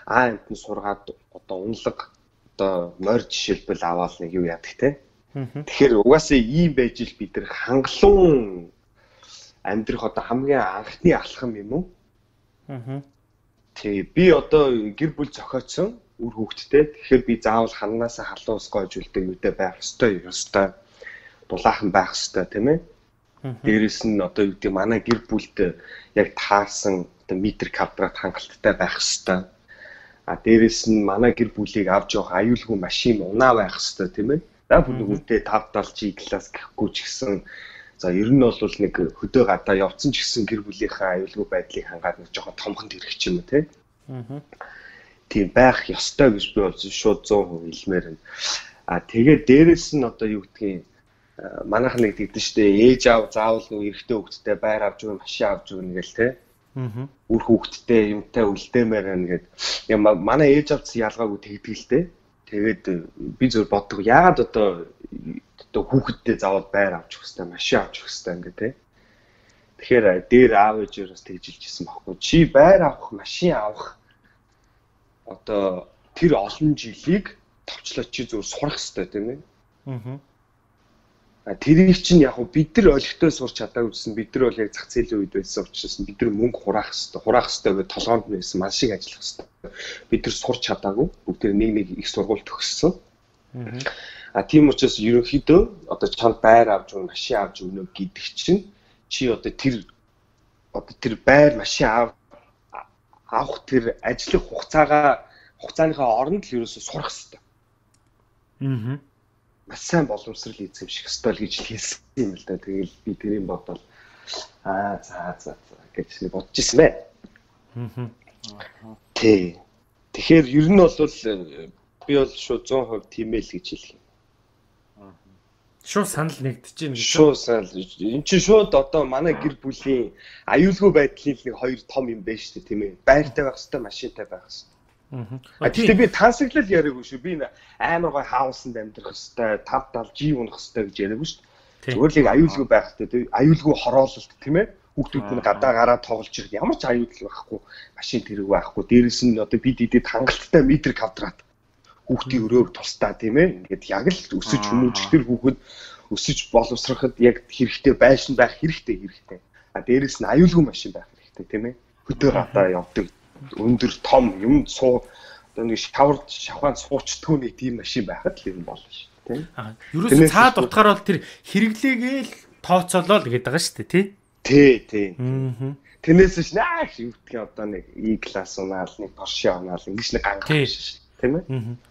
аа амт нь сургаад одоо унлаг одоо морь жишээлбэл аваад нэг юу яадаг те. Тэгэхээр угаасаа ийм байж ил бид нар хангалуун амьдрах одоо хамгийн анхны алхам юм уу? Аа. Тий би одоо гэр бүл зохиоцсон үр хөвгттэй. Тэгэхээр би заавал ханаасаа халуун ус гоож үлдээ юутай байх ёстой ёстой. Дулаахан байх ёстой тийм ээ. Дээрэс нь одоо юу гэдэг манай гэр бүлд яг таарсан одоо метр квадрат хангалттай байх ёстой. А дээрэс нь манай гэр бүлийг авч явах аюулгүй машин унаа байх ёстой тийм ээ. За бүр нэгүнтэй 5 70 G класс гэхгүй ч гэсэн За ер нь бол нэг хөдөө гадаа явцсан ч гэсэн гэр бүлийнхээ аюулгүй байдлыг хангаад нэг жоохон томхонд ирэх ч юм те. Аа. Тийм байх ёстой гэж би бол шууд 100% хэлмээр байна. А тэгээд дээрэс нь одоо юу гэдгийг манайх нэг тэгдэж штэ ээж аав заавал нэг эрэгтэй хүүхэдтэй байр авч өгнө машин авч өгнө гэл те. Аа. Үр хүүхэдтэй юмтай үлдээмээр байна гэд. Манай ээж авц ялгаагүй те. Тэгээд би зөв боддог. Яагаад одоо одоо хүүхэдтэй заавал байр авч өгөх хэрэгтэй, машин авч өгөх хэрэгтэй ингээ тий. Тэгэхээр дээр аав ээжээр бас тэгжилжсэн баггүй. Чи байр авах, машин авах одоо тэр олон жилийг товчлоо чи зөв сурах хэрэгтэй тийм ээ. Аа. Тэрийг чинь яг бид нар олигтой сурч чадаагүй гэсэн бид нар бол яг зах зээлийн үед байсан учраас бид нар мөнгө хураах хэрэгтэй. Хураах гэдэг толгоонд нь байсан маш их ажиллах хэрэгтэй. Бид нар сурч чадаагүй. Бүгд нэг нэг их сургууль төгссөн. Аа А тийм учраас ерөнхийдөө одоо чанд байр авч өгнө, машин авч өгнө гэдэг чинь чи одоо тэр одоо тэр байр машин ав авах тэр ажлах хугацаагаа хугацааныхаа оронд л ерөөсө сурах хэрэгтэй. Аа. Маш сайн боломжсрал эзэмших хэрэгтэй л гэж хэлсэн юм л да. Тэгэл би тэрийг бодвол аа за за за гэж бодож ирсэн бай. Аа. Тий. Тэгэхээр ер нь бол би бол шууд 100% тийм ээ л гэж хэлэх Шууд санал нэгдэж байна гэж. Шууд санал. Энд чинь шууд одоо манай гэр бүлийн аюулгүй байдлын нэг хоёр том юм байна шүү дээ, тийм ээ. Байртай байх хэвээр, машинтай байх хэвээр. Аа. Гэхдээ би тансаглал яриаггүй шүү. Би амар гой хаусанд амьдрах хэвээр, 5 70 G унах хэвээр гэж яриаггүй шүү. Зүгээр л аюулгүй байх хэвээр, аюулгүй хороололт тийм ээ. Хүүхдүүд нь гадаа гараад тоглож ирэх ямар ч аюул байхгүй. Машин тэрэг байхгүй. Дээрэс нь одоо бид идэд хангалттай метр квадрат. Хүүхдийн өрөөг тусдаа тийм ээ. Ингээд яг л өсөж хүмүүжих тэр хүүхэд өсөж боловсроход яг хэрэгтэй байшин байх хэрэгтэй хэрэгтэй. А дээрэс нь аюулгүй машин байх хэрэгтэй тийм ээ. Хөдөө гадаа явдаг өндөр том юм суу одоо нэг шавар шавхаан суучдгүй нэг тийм машин байхад л юм болно шүү тийм. Аа ерөөсөө цаад утгаар бол тэр хэрэглээгээл тооцоолоо л гэдэг байгаа шүү дээ тий. Тий, тий. Аа. Тэрнээс ш наа шүү гэх одоо нэг E класс унаал нэг Porsche унаал ингэж нэг гангаах шүү тийм ээ.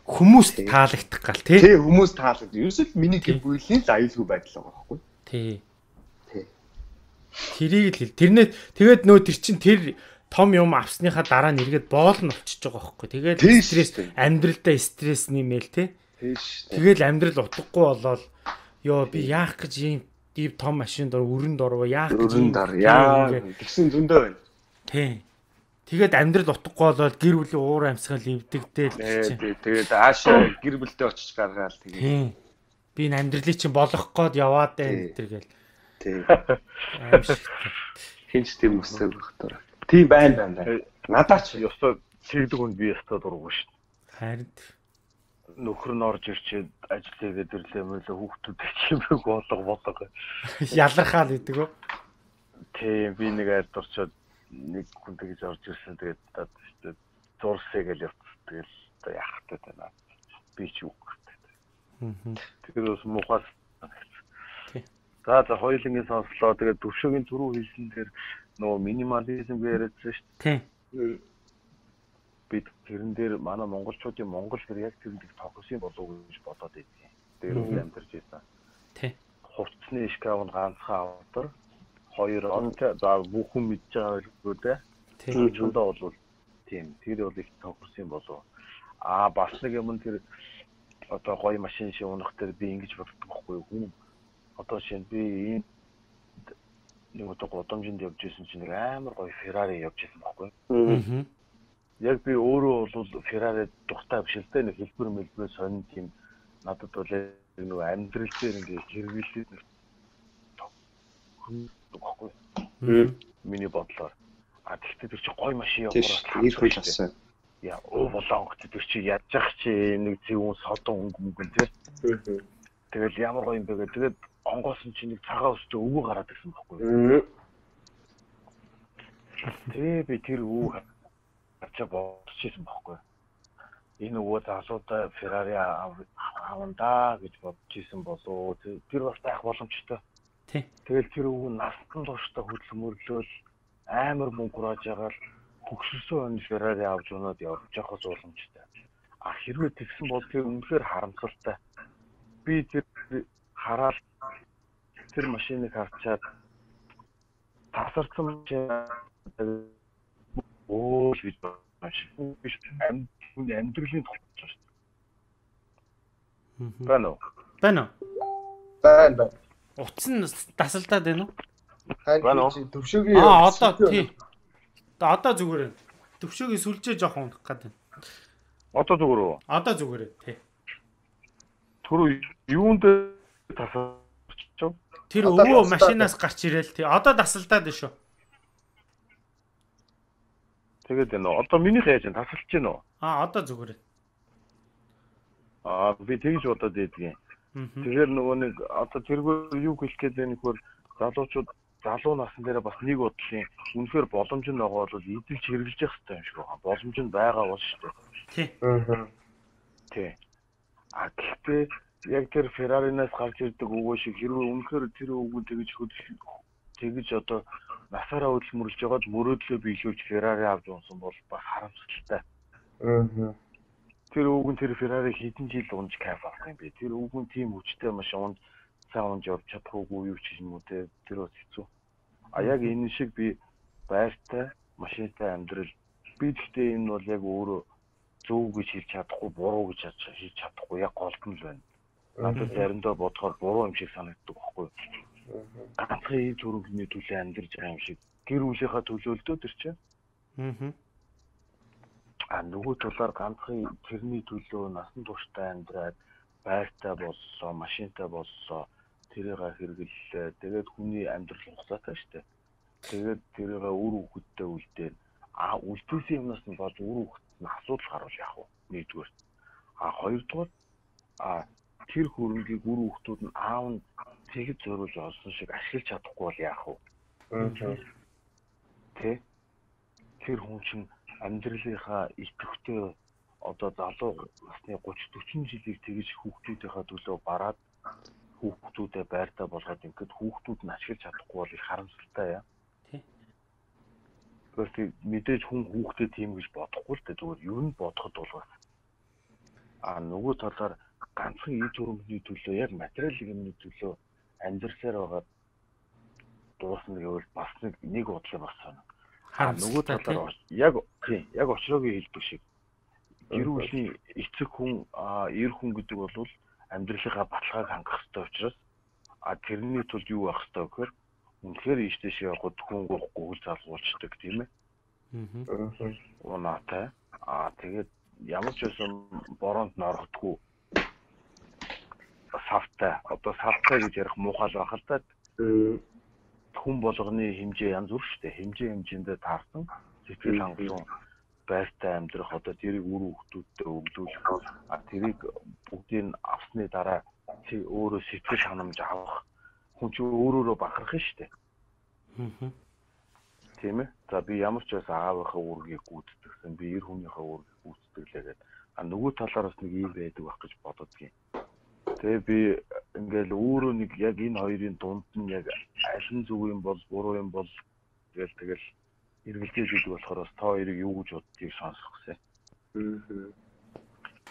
Хүмүүст таалагдах гал тий. Тий, хүмүүс таалагдав. Ерөөсөө миний гэр бүлийн л аюулгүй байдал байгаа байхгүй. Тий. Тэрийг л хэл. Тэрнээ тэгээд нөө тэр чин тэр том юм авсныхаа дараа нэргээд боол нь болчихж байгаа байхгүй. Тэгээд стресс амьдралдаа стресс нэмэл тий. Тэгэл амьдрал утгагүй болоод ёо би яах гэж ийм див том машинд ор өрөнд орвоо яах гэж өрөнд ор яа гэсэн зөндөө байна. Тий. Тэгээд амьдрал утгагүй болоод гэр бүлийн уур амьсгал эвдэгдээл чинь. Тэгээд аашаа гэр бүлдээ очиж гаргаал тэгээд. Би энэ амьдралыг чинь болох гээд яваад байна гэдэг гээл. Тийм. Хинч тийм өссөн байх тоо. Тийм байна байна. Надаа ч ёстой цэгдэг үнд би ёстой дурггүй шүү. Харин нөхөр нь орж ирчээд ажил хийгээд ирлээ мөлөө хүүхдүүд чимээг болго болго. Ялархаал гэдэг үү? Тийм би нэг айд орчоод нэг хүн тэгж орж ирсэн. Тэгээд одоо зурсээ гэж явц. Тэгэл одоо яах вэ тань. Би ч үг. Тэгээд бас мухаас За за хоёулынгийн сонслоо. Тэгээд төвшөөгийн түрүү хэлсэн дээр нөгөө минимализм яриадсан шүү дээ. Тийм. Бид тэрэн дээр манай монголчуудын монгол хэр яг тэрнийг тогсон болов уу гэж бодоод байдгийг. Тэр үл амьдарч байсан. Тийм. Хувцсны шкаф нь ганцхан авдар хоёр онтой за бүхэн мэдж байгаа байлгүй дээ. Тийм чундаа бол тийм тэр бол их тохирсон болов. Аа бас нэг юм тэр одоо гоё машин шиг унах дээр би ингэж боддог байхгүй хүн одоо шинэ би энэ нэг одоо годомжинд явж исэн чинь нэг амар гоё Ferrari явж исэн байхгүй. Аа. Яг би өөрөө бол Ferrari дуртай биш л дээ нэг хэлбэр мэлбэр сонин тийм надад бол нэг амьдрал дээр ингээ хэрэглээд нэг байхгүй. Миний бодлоор. А тэгтээ тэр чи гой машин явуулаад их хөл асан. Яа, оо болоо онгоц тэр чи ядчих чи нэг зүүн содон өнгө мөнгөн тий. Тэгэл ямар гоё юм бэ гэдэг. Тэгээд онгоос нь чи нэг цагаан өсч өвөө гараад ирсэн байхгүй. Тэ би тэр өвөө ачаа бодчихсон байхгүй. энэ өвөө залуудаа Ferrari авандаа гэж бодож исэн болоо. Тэр бас байх боломжтой. Тий. Тэгэл тэр өвөө настан тууштай хөдөлмөрлөөл амар мөнгө хурааж байгаа л хөгшөрсөн өн Ferrari авч өнөөд явж явах боломжтой. А хэрвээ тэгсэн бол тэр үнэхээр харамсалтай. Би тэр хараад тэр машиныг харчаад тасарсан оо гэж машин биш амьдралын толгойч шүү дээ. Байна уу? Байна уу? Байна байна. Утас нь дасалдаад байна уу? Байна уу? Төвшөөгийн Аа одоо тий. Одоо зүгээр байна. Төвшөөгийн сүлжээ жоохон унах гэдэг. Одоо зүгээр үү? Одоо зүгээр ээ тий. Түр юунд тасарч Тэр өвөө машинаас гарч ирээл тий. Одоо дасалдаад байна шүү. тэгээд энэ одоо миний хайж тасалж гин үү? Аа одоо зүгээр ээ. Аа би тэгж бодоод байдгийн. Тэгэхээр нөгөө нэг одоо тэргээр юу хэлэх гээд байна гэхээр залуучууд залуу насн дээр бас нэг бодлын үнэхээр боломж нь байгаа бол эдэлж хэрэгжилж явах хэрэгтэй юм шиг байна. Боломж нь байгаа бол шүү дээ. Тий. Аа. Тий. А гэхдээ яг тэр Ferrari-наас гарч ирдэг өвөө шиг хэрвээ үнэхээр тэр өвгөн тэгж тэгж одоо насаараа хөдөлмөрлж байгаад мөрөөдлөө биелүүлж Ferrari авч унсан бол бас харамсалтай. Аа. Тэр өвгөн тэр Ferrari хэдэн жил унж кайф авах юм бэ? Тэр өвгөн тийм хүчтэй машин унд сайн унж явж чадахгүй юу ч юм уу те тэр бас хэцүү. А яг энэ шиг би байртай машинтай амьдрал би гэхдээ энэ бол яг өөрөө зөв гэж хэлж чадахгүй буруу гэж хэлж чадахгүй яг голд нь л байна. Надад заримдаа бодохоор буруу юм шиг санагддаг байхгүй юу? Ганцхан ийм төрөнгөний төлөө амьдарч байгаа юм шиг гэр бүлийнхаа төлөөлдөө тэр чинь Аа. а нөгөө талаар ганцхан тэрний төлөө насан туршдаа амьдраад байртай боллоо, машинтай боллоо, тэрийг хэрэглэлээ. Тэгээд хүний амьдрал хугацаатай шүү дээ. Тэгээд тэрийг үр хөвгөдтэй үлдээн. А үлдээсэн юмнаас нь болж үр хөвгөд нь асуудал гарвал яах вэ? Нэгдүгээр. А хоёрдугаар а тэр хөрөнгийг үр хөвгтүүд нь аав нь тэгэд зориулж олсон шиг ашиглаж чадахгүй бол яах вэ? Аа. Тэ? Тэр хүн чинь амьдралынхаа идэвхтэй одоо залуу насны 30 40 жилийг тэгж хүүхдүүдийнхаа төлөө бараад хүүхдүүдээ байртаа болгоод ингээд хүүхдүүд нь ашиглаж чадахгүй бол их харамсалтай яа. Тий. Гэхдээ мэдээж хүн хүүхдэд тийм гэж бодохгүй л дээ зүгээр юу нь бодоход бол бас а нөгөө талаар ганцхан ий төрөмхний төлөө яг материалын юмны төлөө амьдрсаар байгаа дуусна гэвэл бас нэг нэг бодлоо бас байна. А нөгөө талаар яг тийм яг очроогийн хэлдэг шиг. Гэр бүлийн эцэг хүн эр хүн гэдэг бол амьдралынхаа баталгааг хангах хэрэгтэй учраас а тэрний тулд юу байх хэрэгтэй гэхээр үнэхээр ийштэй шиг явахд хүн гоохгүй хөл залгуулцдаг тийм ээ. Аа. унаатай а тэгээд ямар ч байсан бороонд норохдгүй савтай одоо савтай гэж ярих муухай л байх л да хүн болгоны хэмжээ янз бүр шүү дээ. Хэмжээ хэмжээндээ таарсан сэтгэл хангалуун байртай амьдрах одоо тэрийг үр хөвгтүүдтэй өглөөлөх а тэрийг бүгдийг авсны дараа чи өөрөө сэтгэл ханамж авах хүн чи өөрөөрөө бахарх нь дээ. Аа. Тийм ээ. За би ямар ч байсан аавынхаа үүргийг гүйцэтгэсэн, би эр хүнийхээ үүргийг гүйцэтгэлээ гэдэг. А нөгөө талаараас нэг ийм байдаг байх гэж бододгийн. Тэгээ би ингээл өөрөө нэг яг энэ хоёрын дунд нь яг аль нь зөв юм бол буруу юм бол тэгэл тэгэл эргэлзээж идэг болохоор бас та хоёрыг юу гэж боддгийг сонсох гэсэн.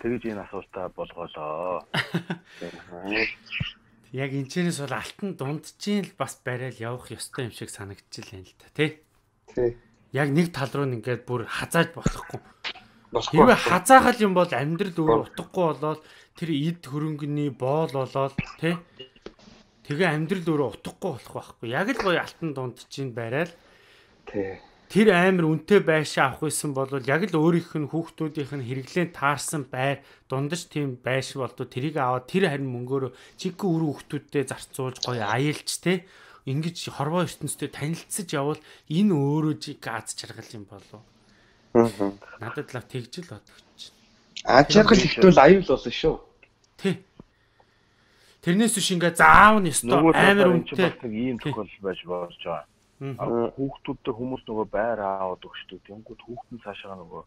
Тэгэж энэ асуултаа болгоолоо. Яг энэчнээс бол алтан дундчийн л бас барайл явах ёстой юм шиг санагдчихлаа л та тий. Тий. Яг нэг тал руу ингээд бүр хазааж болохгүй. Хэрвээ хазаахал юм бол амьдрал өөр утгагүй болоод тэр эд хөрөнгөний боол болоод тий. Тэгээ амьдрал өөр утгагүй болох байхгүй. Яг л гоё алтан дундчийн барайл Тий. тэр амар үнэтэй байшаа авах байсан бол яг л өөрийнх нь хүүхдүүдийнх нь хэрэглэн таарсан байр дундаж тийм байш болдоо тэрийг аваад тэр харин мөнгөөрөө чиг үр хүүхдүүдтэй зарцуулж гоё аялж те ингэж хорвоо ертөнцтэй танилцсаж явбал энэ өөрөө жиг аз жаргал юм болов Аа. надад л тэгж л бодогч Аж аргал ихтэл аюул болно шүү. тий Тэрнээс биш ингээ заав нь ёстой амар үнэтэй ийм тохиол байж болж байгаа. Хүүхдүүдтэй хүмүүс нөгөө байр аваад өгчдөг. Тэнгүүд хүүхдэн цаашаа нөгөө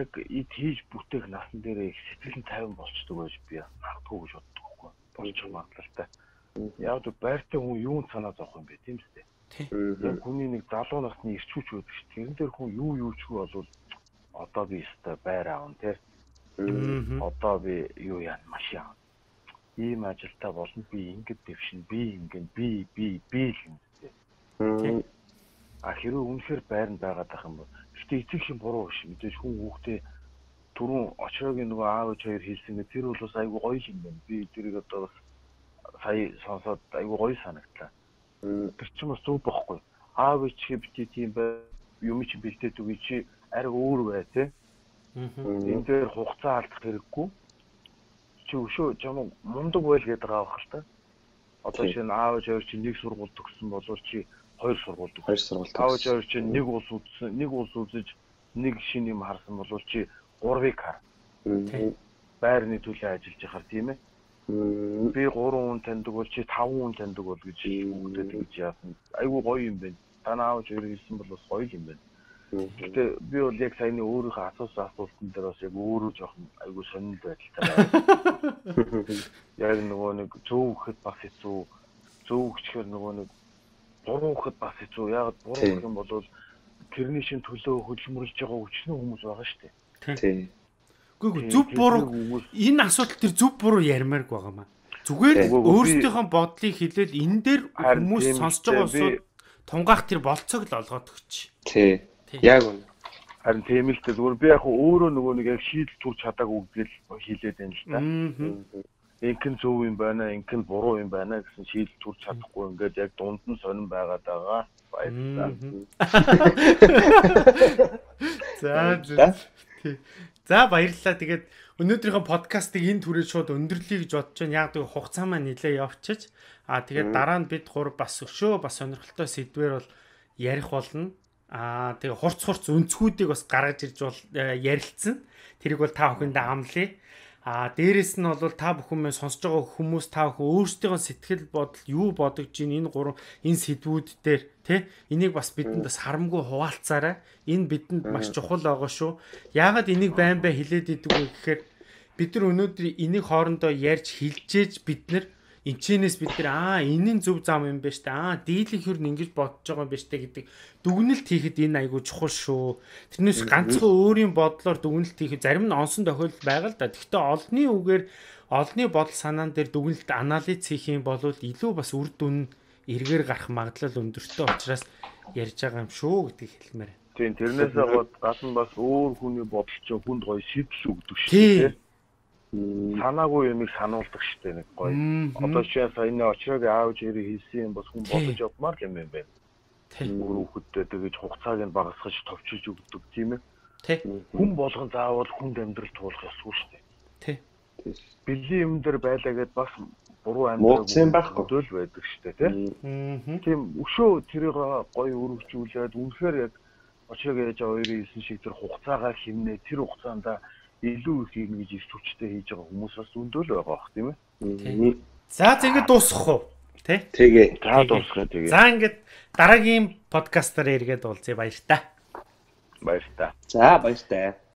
яг эд хийж бүтээх насан дээр их сэтгэл нь тайван болчдөг байж би магадгүй гэж боддог байхгүй болчих магадлалтай. Яг л байртай хүн юунд санаа зовх юм бэ тийм үстэй. Яг хүний нэг залуу насны ирчүүч байдаг ш. Тэрэн дээр хүн юу юу ч болвол одоо би өстой байр аавн тий. Одоо би юу яа машин аав. Ийм ажилтаа болно би ингэж дэвшин би ингэн би би би л юм тий. А хэрвээ үнэхээр байранд байгаад ах юм бол гэтээ эцэг шин буруу биш мэдээж хүн хүүхдээ түрүүн очроогийн нөгөө аав ээж хоёр хэлсэн гэ тэр бол бас айгүй гоё юм байна. Би тэрийг одоо бас сая сонсоод айгүй гоё санагдлаа. Тэр чинь бас зөв бохгүй. Аав чи бити тийм бай юм чи бэлдээд үгүй чи ариг өөр бай тээ. Энэ дээр хугацаа алдах хэрэггүй. Чи өшөө жам мундаг байл гэдэг байгаа бах л та. Одоо шинэ аав хоёр чи нэг сургууль төгссөн болов чи хоёр сургууль хоёр сургууль тавж хоёр чинь нэг улс үзсэн нэг улс үзэж нэг шин юм харсан бол чи 3-ыг хар. Байрны төлөө ажиллаж яхаар тийм ээ. Би 3 хүн таньдаг бол чи 5 хүн таньдаг бол гэж хүүхдэд гэж яасан. Айгу гоё юм байна. Танаа аавч өөр хэлсэн бол бас гоё юм байна. Гэтэ би бол яг саяны өөрийнхөө асуусан асуултан дээр бас яг өөрөө жоохон айгу сонирн байдалтай байна. Яг нөгөө нэг зөв гэхэд бас хэцүү. Зөв гэчихээр нөгөө нэг буруу гэхэд бас хэцүү. Яг буруу гэх юм бол тэрний шин төлөө хөдөлмөрлж байгаа өчнөө хүмүүс байгаа шүү дээ. Тийм. Үгүй зөв буруу энэ асуудал тэр зөв буруу ярмаарг байгаа маа. Зүгээр өөрсдийнхөө бодлыг хэлээд энэ дээр хүмүүс сонсож байгаа усууд тунгаах тэр болцоог л олгоод өгч. Тий. Яг үнэ. Харин тийм л дээ зүгээр би яг өөрөө нөгөө нэг яг шийдэл төрж чадаагүй гэдэл хэлээд байна л да инхэн зөв юм байна, инхэн буруу юм байна гэсэн шийдэл төрж чадахгүй ингээд яг дунд нь сонирн байгаад байгаа. Баярлалаа. За За баярлалаа. Тэгээд өнөөдрийнхөө подкастыг энэ түрээ шууд өндөрлөе гэж бодож байна. Яг нэг хугацаа маань нилээ явчихаж. Аа тэгээд дараа нь бид гур бас өшөө бас сонирхолтой сэдвэр бол ярих болно. Аа тэгээ хурц хурц өнцгүүдийг бас гаргаж ирж бол э, ярилцсан. Тэрийг бол та бүхэндээ амлая. А дээрэс нь бол та бүхэн мэн сонсож байгаа хүмүүс та бүхэн өөрсдийнхөө сэтгэл бодол юу бодож чинь энэ гурван энэ сэдвүүд дээр тий энийг бас бидэнд бас харамгүй хуваалцаарай. Энэ бидэнд маш чухал байгаа шүү. Яагаад энийг байн бай хилээд идэг вэ гэхээр бид нар өнөөдөр энийг хоорондоо ярьж хилжээж бид нар Энчнээс бид нар аа энэ нь зөв зам юм байна штэ. Аа дийлэнх хөр нь ингэж бодож байгаа юм байна штэ гэдэг дүгнэлт хийхэд энэ айгүй чухал шүү. Тэрнээс ганцхан өөрийн бодлоор дүгнэлт хийхэд зарим нь онсон тохиолдол байгаа л да. Гэхдээ олонний үгээр олонний бодол санаан дээр дүгнэлт анализ хийх юм бол илүү бас үр дүн эргээр гарах магадлал өндөртэй учраас ярьж байгаа юм шүү гэдгийг хэлмээр. Тийм тэрнээс гол гал нь бас өөр хүний бодол чинь хүнд гоё шийдэл өгдөг шүү дээ санаагүй юмыг сануулдаг штэ нэг гоё. Одоо чи саяны очрог аавж ирээ хийсэн юм бас хүн бодож явмаар юм юм байна. Тийм. Хүүхэдтэй тэгэж хугацааг нь багасгаж товчиж өгдөг тийм ээ. Хүн болгон заавал хүнд амьдрал туулах ёсгүй штэ. Тийм. Бэлгийн юм дээр байлаа гэд бас буруу амьдрал хөдөл байдаг штэ тийм. Тийм өшөө тэрийг гоё өргөжүүлээд үнэхээр яг очрог ээж хоёрын хэлсэн шиг тэр хугацаагаа хэмнээ тэр хугацаанд илүү их хийнэ гэж их хүчтэй хийж байгаа хүмүүс бас зөндөл байгаа бах тийм ээ. За ингэ дуусгах уу? Тэ? Тэгээ. За дуусгах тэгээ. За ингэ дараагийн подкастаар эргээд уулзъя баяр та. Баяр та. За баяр та.